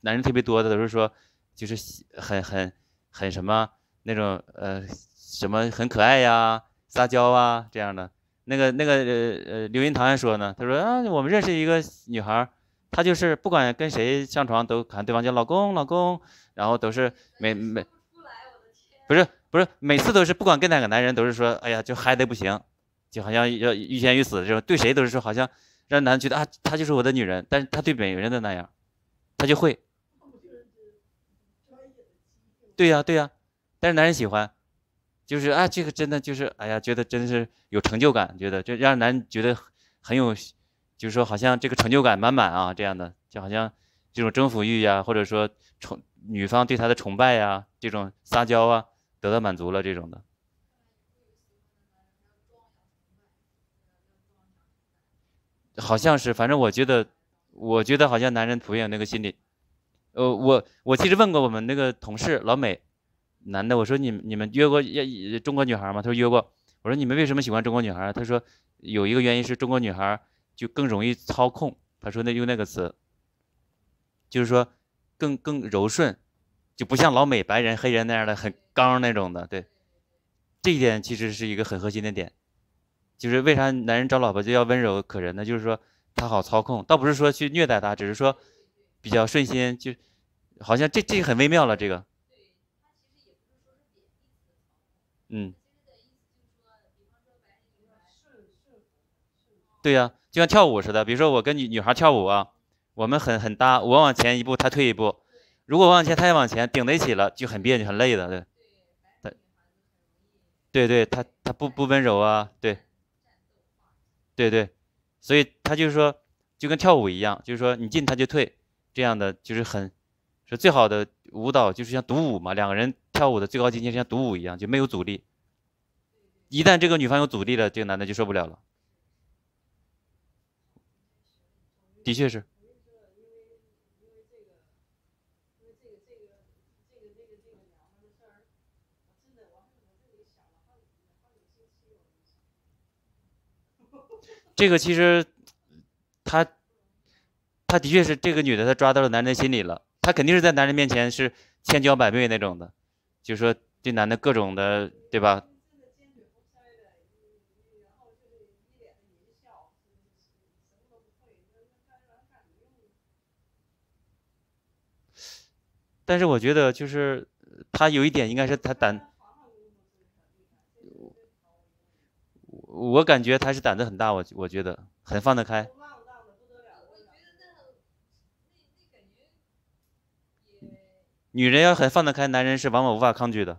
男人特别多的，都是说，就是很很很什么那种呃什么很可爱呀、撒娇啊这样的。那个那个呃呃，刘云堂还说呢，他说啊，我们认识一个女孩，她就是不管跟谁上床都喊对方叫老公老公，然后都是每每不是不是每次都是不管跟哪个男人都是说，哎呀就嗨的不行。就好像要欲仙欲死的这种，对谁都是说好像让男的觉得啊，她就是我的女人，但是她对每个人都那样，她就会。对呀对呀，但是男人喜欢，就是啊，这个真的就是哎呀，觉得真的是有成就感，觉得就让男觉得很有，就是说好像这个成就感满满啊，这样的就好像这种征服欲呀，或者说崇女方对他的崇拜呀，这种撒娇啊得到满足了这种的。好像是，反正我觉得，我觉得好像男人普遍有那个心理。呃，我我其实问过我们那个同事老美，男的，我说你你们约过约中国女孩吗？他说约过。我说你们为什么喜欢中国女孩？他说有一个原因是中国女孩就更容易操控。他说那用那个词，就是说更更柔顺，就不像老美白人黑人那样的很刚那种的。对，这一点其实是一个很核心的点。就是为啥男人找老婆就要温柔可人呢？就是说他好操控，倒不是说去虐待他，只是说比较顺心，就好像这这个很微妙了。这个，嗯，对呀，就像跳舞似的。比如说我跟女女孩跳舞啊，我们很很搭，我往前一步，她退一步。如果往前，她也往前，顶在一起了就很别扭，很累的。对，对对，他他不不温柔啊，对。对对，所以他就是说，就跟跳舞一样，就是说你进他就退，这样的就是很，是最好的舞蹈，就是像独舞嘛，两个人跳舞的最高境界像独舞一样，就没有阻力。一旦这个女方有阻力了，这个男的就受不了了。的确是。这个其实，他，他的确是这个女的，她抓到了男人心里了。她肯定是在男人面前是千娇百媚那种的，就是说对男的各种的，对吧？但是我觉得，就是他有一点，应该是他胆。我感觉他是胆子很大，我我觉得很放得开。女人要很放得开，男人是往往无法抗拒的。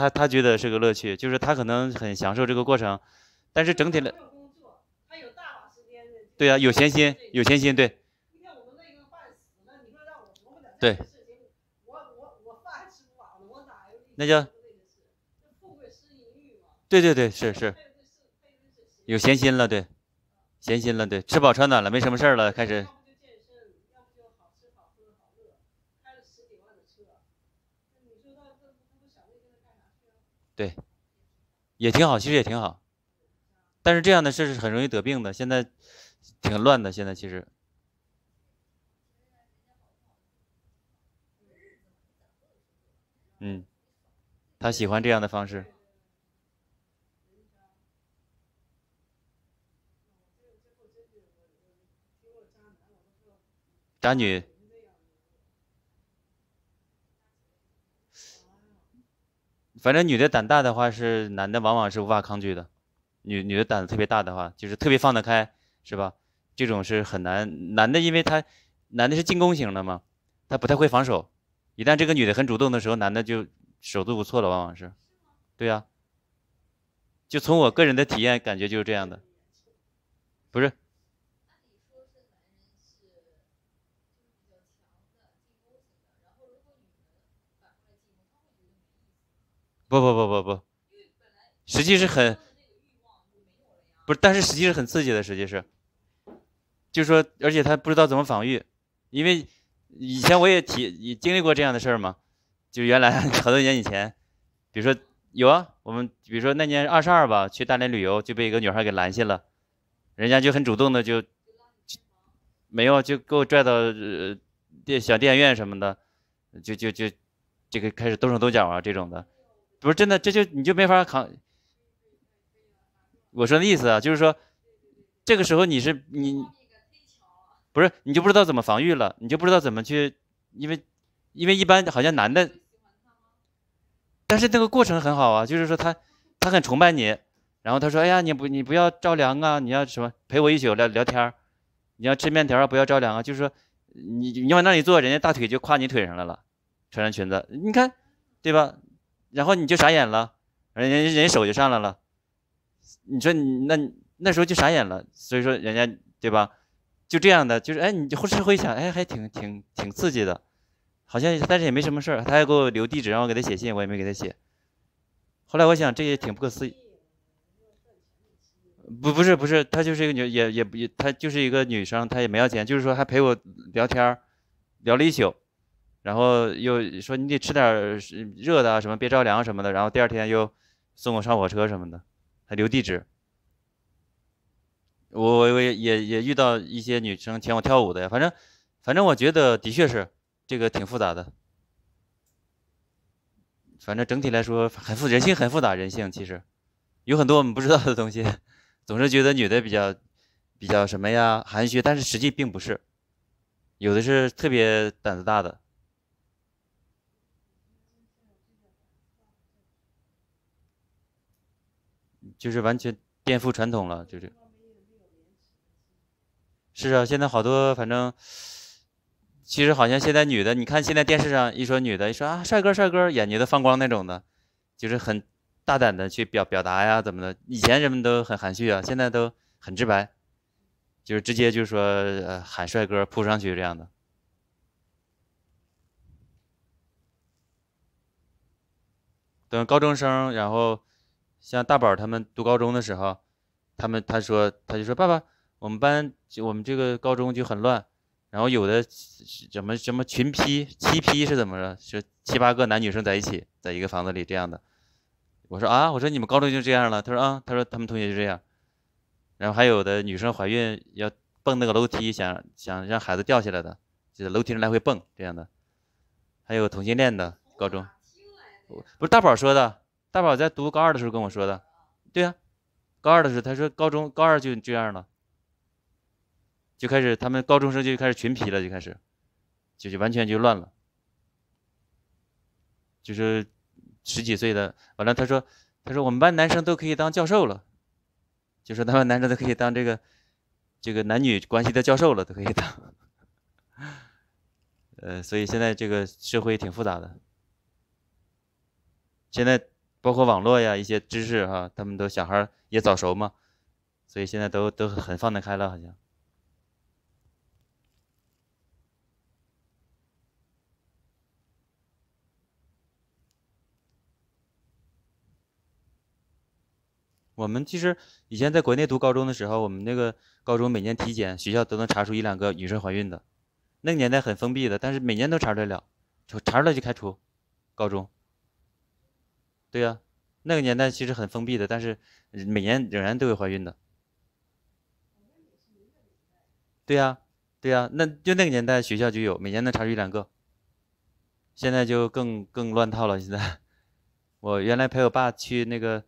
他他觉得是个乐趣，就是他可能很享受这个过程，但是整体的，对呀，有闲心，有闲心，对。对。那叫。对对对，是是。有闲心了，对，闲心了，对，吃饱穿暖了，没什么事儿了，开始。对，也挺好，其实也挺好，但是这样的事是很容易得病的。现在挺乱的，现在其实，嗯，他喜欢这样的方式，渣女。反正女的胆大的话，是男的往往是无法抗拒的。女女的胆子特别大的话，就是特别放得开，是吧？这种是很难。男的，因为他男的是进攻型的嘛，他不太会防守。一旦这个女的很主动的时候，男的就手足无措了，往往是。对呀。就从我个人的体验感觉就是这样的。不是。不不不不不，实际是很，不是，但是实际是很刺激的，实际是，就是说，而且他不知道怎么防御，因为以前我也体也经历过这样的事儿嘛，就原来 好多年以前，比如说有啊，我们比如说那年二十二吧，去大连旅游就被一个女孩给拦下了，人家就很主动的就，没有就给我拽到呃电小电影院什么的，就就就这个开始动手动脚啊这种的。不是真的，这就你就没法扛。我说的意思啊，就是说，这个时候你是你，不是你就不知道怎么防御了，你就不知道怎么去，因为因为一般好像男的，但是那个过程很好啊，就是说他他很崇拜你，然后他说，哎呀，你不你不要着凉啊，你要什么陪我一宿聊聊天你要吃面条啊不要着凉啊，就是说你你往那里坐，人家大腿就跨你腿上来了，穿上裙子，你看，对吧？然后你就傻眼了，人家人手就上来了，你说你那那时候就傻眼了，所以说人家对吧？就这样的，就是哎，你就是会想，哎，还挺挺挺刺激的，好像但是也没什么事儿，他还给我留地址让我给他写信，我也没给他写。后来我想这也挺不可思议，不不是不是，她就是一个女也也也她就是一个女生，她也没要钱，就是说还陪我聊天聊了一宿。然后又说你得吃点热的，什么别着凉什么的。然后第二天又送我上火车什么的，还留地址。我我也也也遇到一些女生请我跳舞的呀。反正反正我觉得的确是这个挺复杂的。反正整体来说很复人性很复杂，人性其实有很多我们不知道的东西。总是觉得女的比较比较什么呀含蓄，但是实际并不是，有的是特别胆子大的。就是完全颠覆传统了，就是。是啊，现在好多反正，其实好像现在女的，你看现在电视上一说女的，一说啊帅哥帅哥，眼睛都放光那种的，就是很大胆的去表表达呀，怎么的？以前人们都很含蓄啊，现在都很直白，就是直接就是说呃喊帅哥扑上去这样的。等高中生，然后。像大宝他们读高中的时候，他们他说他就说爸爸，我们班就我们这个高中就很乱，然后有的什么什么群批七批是怎么着？是七八个男女生在一起，在一个房子里这样的。我说啊，我说你们高中就这样了？他说啊，他说他们同学就这样。然后还有的女生怀孕要蹦那个楼梯，想想让孩子掉下来的，就在楼梯上来回蹦这样的。还有同性恋的高中，不是大宝说的。大宝在读高二的时候跟我说的，对呀，高二的时候他说高中高二就这样了，就开始他们高中生就开始群批了，就开始，就就完全就乱了，就是十几岁的，完了他说他说我们班男生都可以当教授了，就说他们男生都可以当这个这个男女关系的教授了，都可以当。呃，所以现在这个社会挺复杂的。现在包括网络呀，一些知识哈，他们都小孩也早熟嘛，所以现在都都很放得开了，好像。我们其实以前在国内读高中的时候，我们那个高中每年体检，学校都能查出一两个女生怀孕的。那个年代很封闭的，但是每年都查出来了，查出来就开除。高中。对呀，那个年代其实很封闭的，但是每年仍然都有怀孕的。对呀，对呀，那就那个年代学校就有，每年能查出一两个。现在就更更乱套了。现在，我原来陪我爸去那个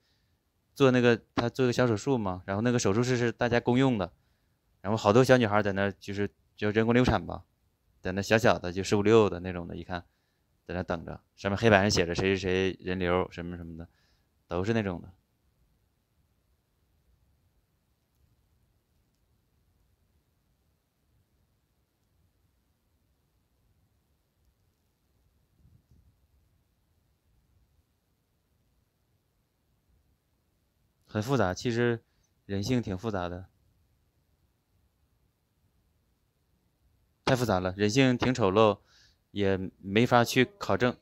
做那个他做个小手术嘛，然后那个手术室是大家公用的，然后好多小女孩在那就是就人工流产吧。在那小小的就十五六的那种的，一看，在那等着，上面黑板上写着谁谁谁人流什么什么的，都是那种的，很复杂。其实人性挺复杂的。太复杂了，人性挺丑陋，也没法去考证。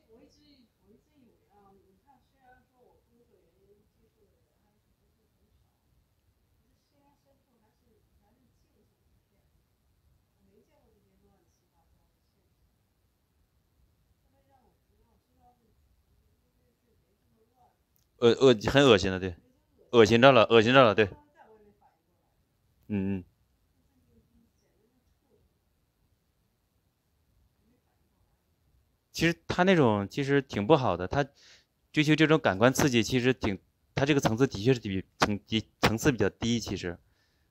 恶恶很恶心的，对，恶心着了，恶心着了，对，嗯嗯。其实他那种其实挺不好的，他追求这种感官刺激，其实挺他这个层次的确是比层级层次比较低。其实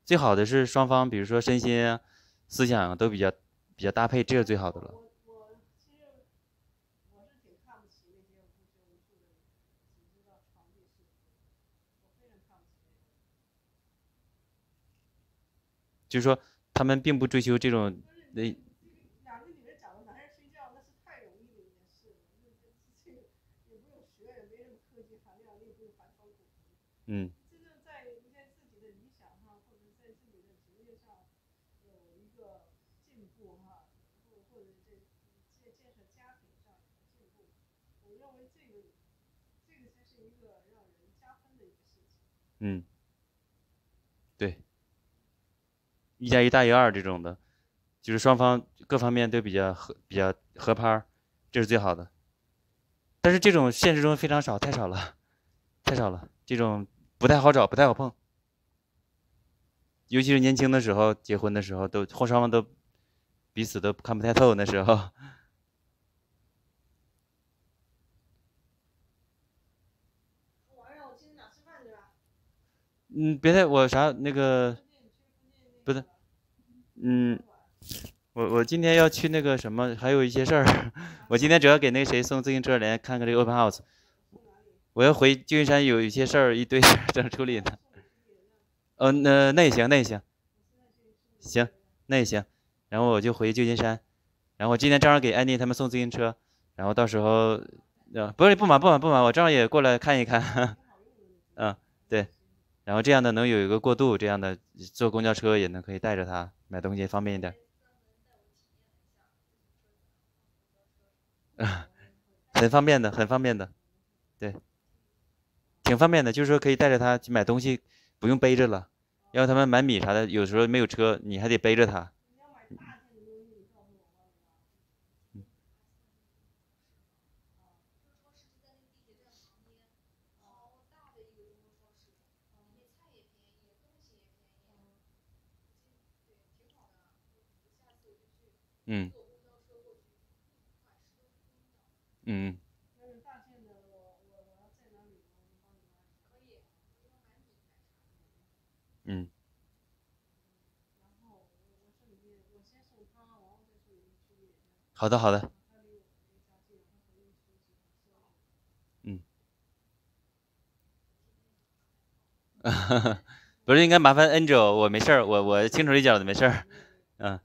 最好的是双方，比如说身心、思想都比较比较搭配，这是最好的了。就是说，他们并不追求这种那。嗯。真正在在自己的理想上，或者在自己的职业上有一个进步哈，或或者在建建设家庭上有进步，我认为这个这个才是一个让人加分的一个事情。嗯。对。一加一大于二这种的，就是双方各方面都比较合比较合拍这是最好的。但是这种现实中非常少，太少了，太少了，这种。不太好找，不太好碰，尤其是年轻的时候，结婚的时候，都后双方都彼此都看不太透。那时候，嗯，别太我啥那个，不是，嗯，我我今天要去那个什么，还有一些事儿。我今天主要给那个谁送自行车来看看这个 open house。我要回旧金山，有一些事儿，一堆事儿正处理呢。嗯，那那也行，那也行，行，那也行。然后我就回旧金山，然后我今天正好给安妮他们送自行车，然后到时候，呃，不是不忙不忙不忙，我正好也过来看一看。嗯，对。然后这样的能有一个过渡，这样的坐公交车也能可以带着他买东西方便一点。啊 很方便的，很方便的，对。挺方便的，就是说可以带着他去买东西，不用背着了。要他们买米啥的，有时候没有车，你还得背着他。嗯。嗯。好的，好的。嗯。不是应该麻烦 Angel，我没事儿，我我轻手一脚的没事儿。嗯。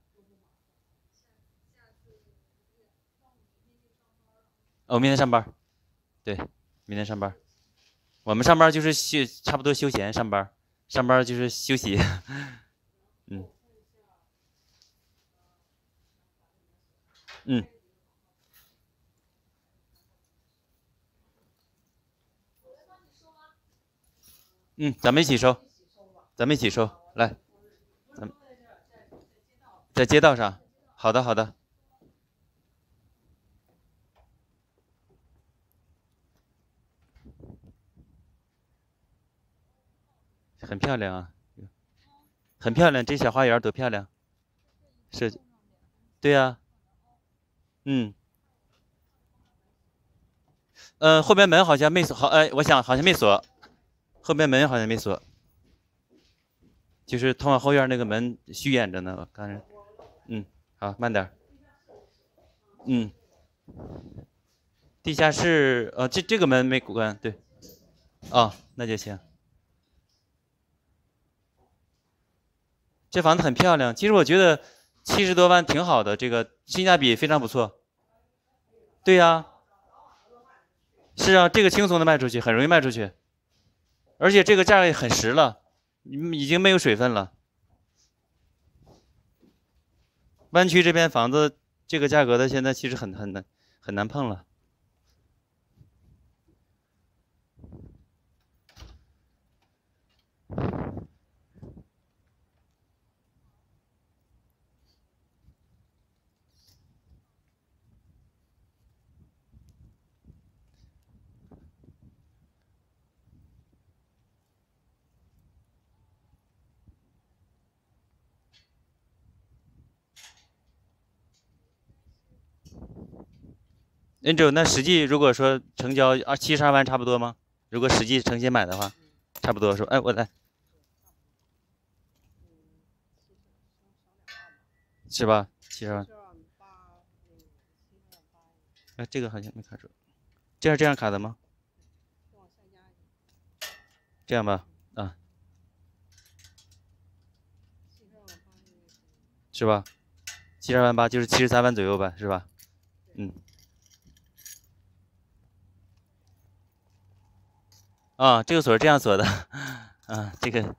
哦，明天上班。对，明天上班。我们上班就是休，差不多休闲上班，上班就是休息。嗯。嗯。嗯，咱们一起收，咱们一起收，来，咱们。在街道上，好的好的，很漂亮啊，很漂亮，这小花园多漂亮，设计，对呀，嗯，呃，后边门好像没锁，好，哎，我想好像没锁。后边门好像没锁，就是通往后院那个门虚掩着呢。我刚才，嗯，好，慢点，嗯，地下室，呃，这这个门没关，对，哦，那就行。这房子很漂亮，其实我觉得七十多万挺好的，这个性价比非常不错。对呀，是啊，这个轻松的卖出去，很容易卖出去。而且这个价位很实了，已经没有水分了。湾区这边房子这个价格的，现在其实很很难很难碰了。Angel，那实际如果说成交二七十二万差不多吗？如果实际诚心买的话，差不多是吧，哎，我来，是吧？七十万。哎，这个好像没卡住，这样这样卡的吗？这样吧，啊，是吧？七十二万八就是七十三万左右吧，是吧？嗯。啊，这个锁是这样锁的，啊，这个，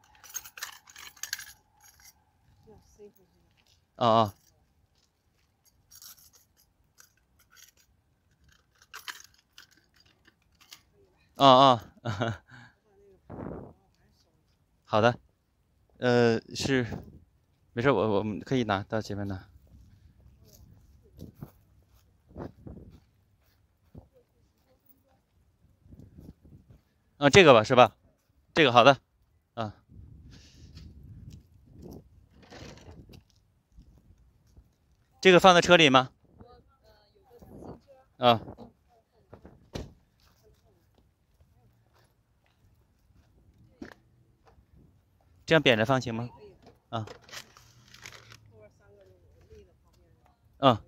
啊啊，啊啊，好的，呃，是，没事，我我们可以拿到前面拿。啊，这个吧，是吧？这个好的，啊，这个放在车里吗？啊，这样扁着放行吗？啊，嗯。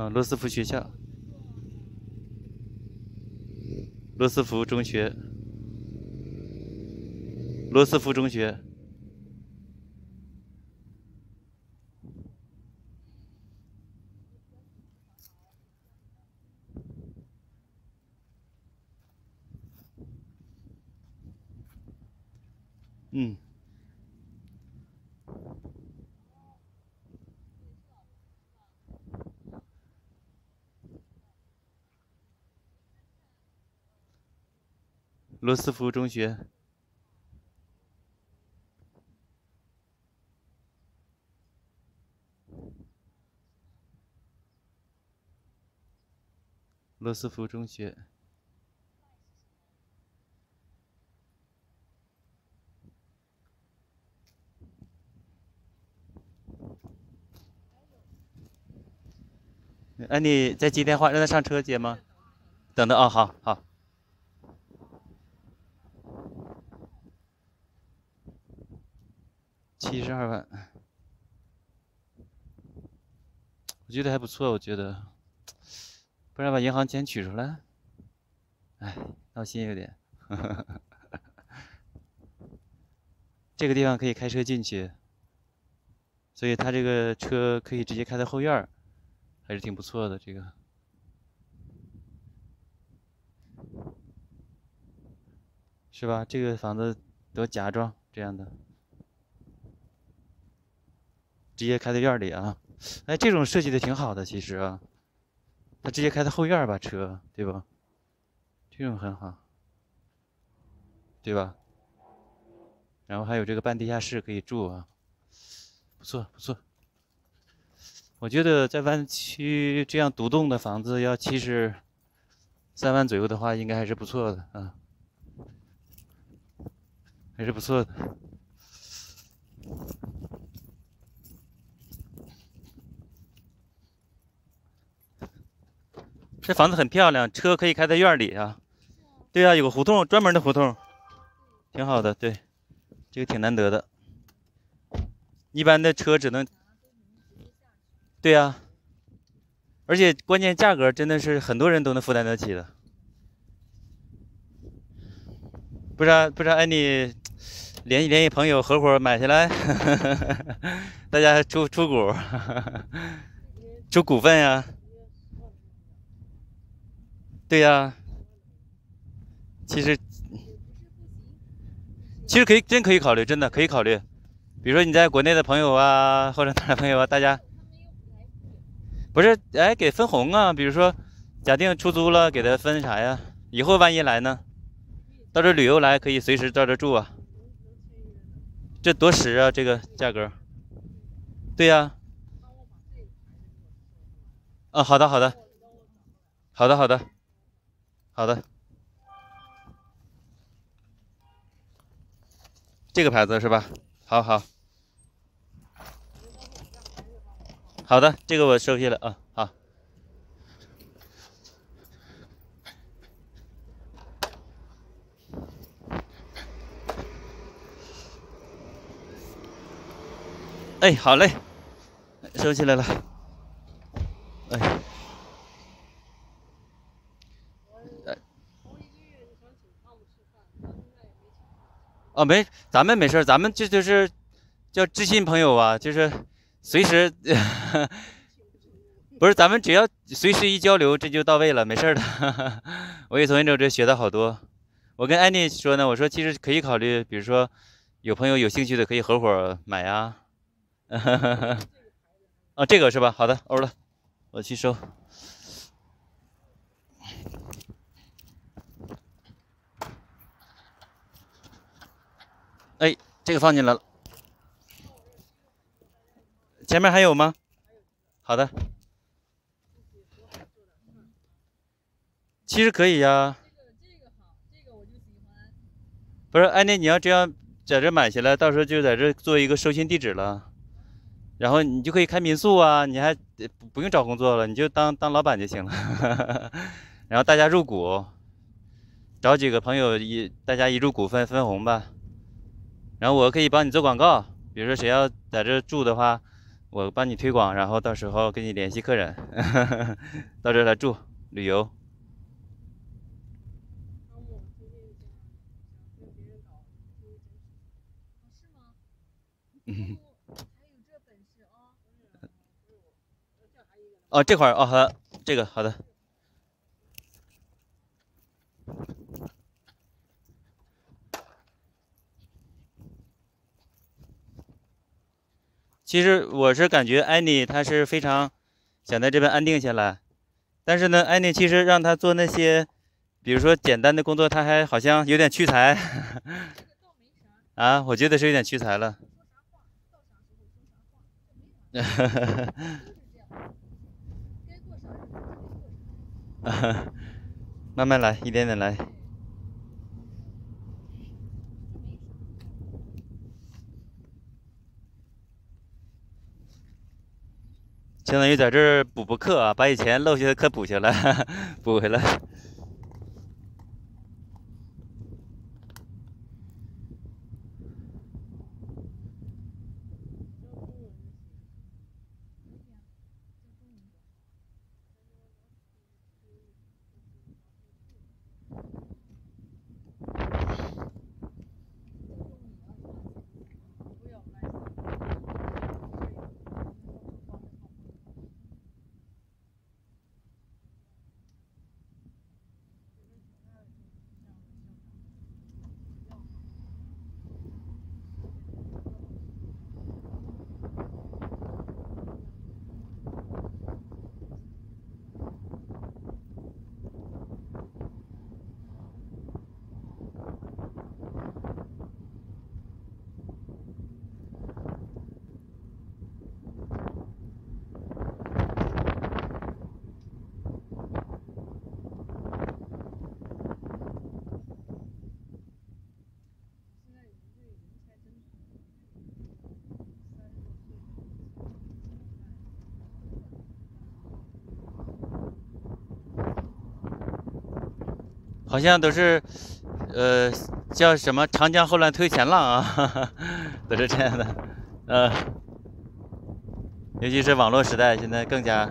啊，罗斯福学校，罗斯福中学，罗斯福中学，嗯。罗斯福中学，罗斯福中学，哎，你在接电话，让他上车接吗？等等啊，好好。七十二万，我觉得还不错，我觉得，不然把银行钱取出来，哎，闹心有点。这个地方可以开车进去，所以他这个车可以直接开到后院儿，还是挺不错的。这个，是吧？这个房子都夹装这样的。直接开在院里啊，哎，这种设计的挺好的，其实啊，他直接开在后院吧车，对吧？这种很好，对吧？然后还有这个半地下室可以住啊，不错不错。我觉得在湾区这样独栋的房子要七十三万左右的话，应该还是不错的啊，还是不错的。这房子很漂亮，车可以开在院里啊。对啊，有个胡同，专门的胡同，挺好的。对，这个挺难得的。一般的车只能。对呀，而且关键价格真的是很多人都能负担得起的。不知道不知道，哎，你联系联系朋友合伙买下来，大家出出股，出股 份呀。对呀，其实其实可以，真可以考虑，真的可以考虑。比如说你在国内的朋友啊，或者哪的朋友啊，大家不是哎给分红啊？比如说假定出租了，给他分啥呀？以后万一来呢？到这旅游来可以随时到这住啊。这多实啊，这个价格。对呀。啊，好的好的，好的好的。好的，这个牌子是吧？好好，好的，这个我收下了啊。好，哎，好嘞，收起来了。哎。哦，没，咱们没事咱们这就是叫知心朋友啊，就是随时 不是咱们只要随时一交流，这就到位了，没事的。我也从你这学到好多。我跟安妮说呢，我说其实可以考虑，比如说有朋友有兴趣的可以合伙买呀。哦，这个是吧？好的，欧了，我去收。哎，这个放进来了。前面还有吗？好的。其实可以呀。不是，安妮，你要这样在这买下来，到时候就在这做一个收信地址了，然后你就可以开民宿啊，你还不用找工作了，你就当当老板就行了。然后大家入股，找几个朋友一，大家一入股份分红吧。然后我可以帮你做广告，比如说谁要在这住的话，我帮你推广，然后到时候跟你联系客人，到这来住旅游。哦，这块儿哦，好的，这个好的。其实我是感觉安妮她是非常想在这边安定下来，但是呢，安妮其实让她做那些，比如说简单的工作，她还好像有点屈才。啊，我觉得是有点屈才了。慢慢来，一点点来。相当于在这儿补补课啊，把以前漏下的课补下来，补回来。好像都是，呃，叫什么“长江后浪推前浪”啊，都是这样的，呃，尤其是网络时代，现在更加。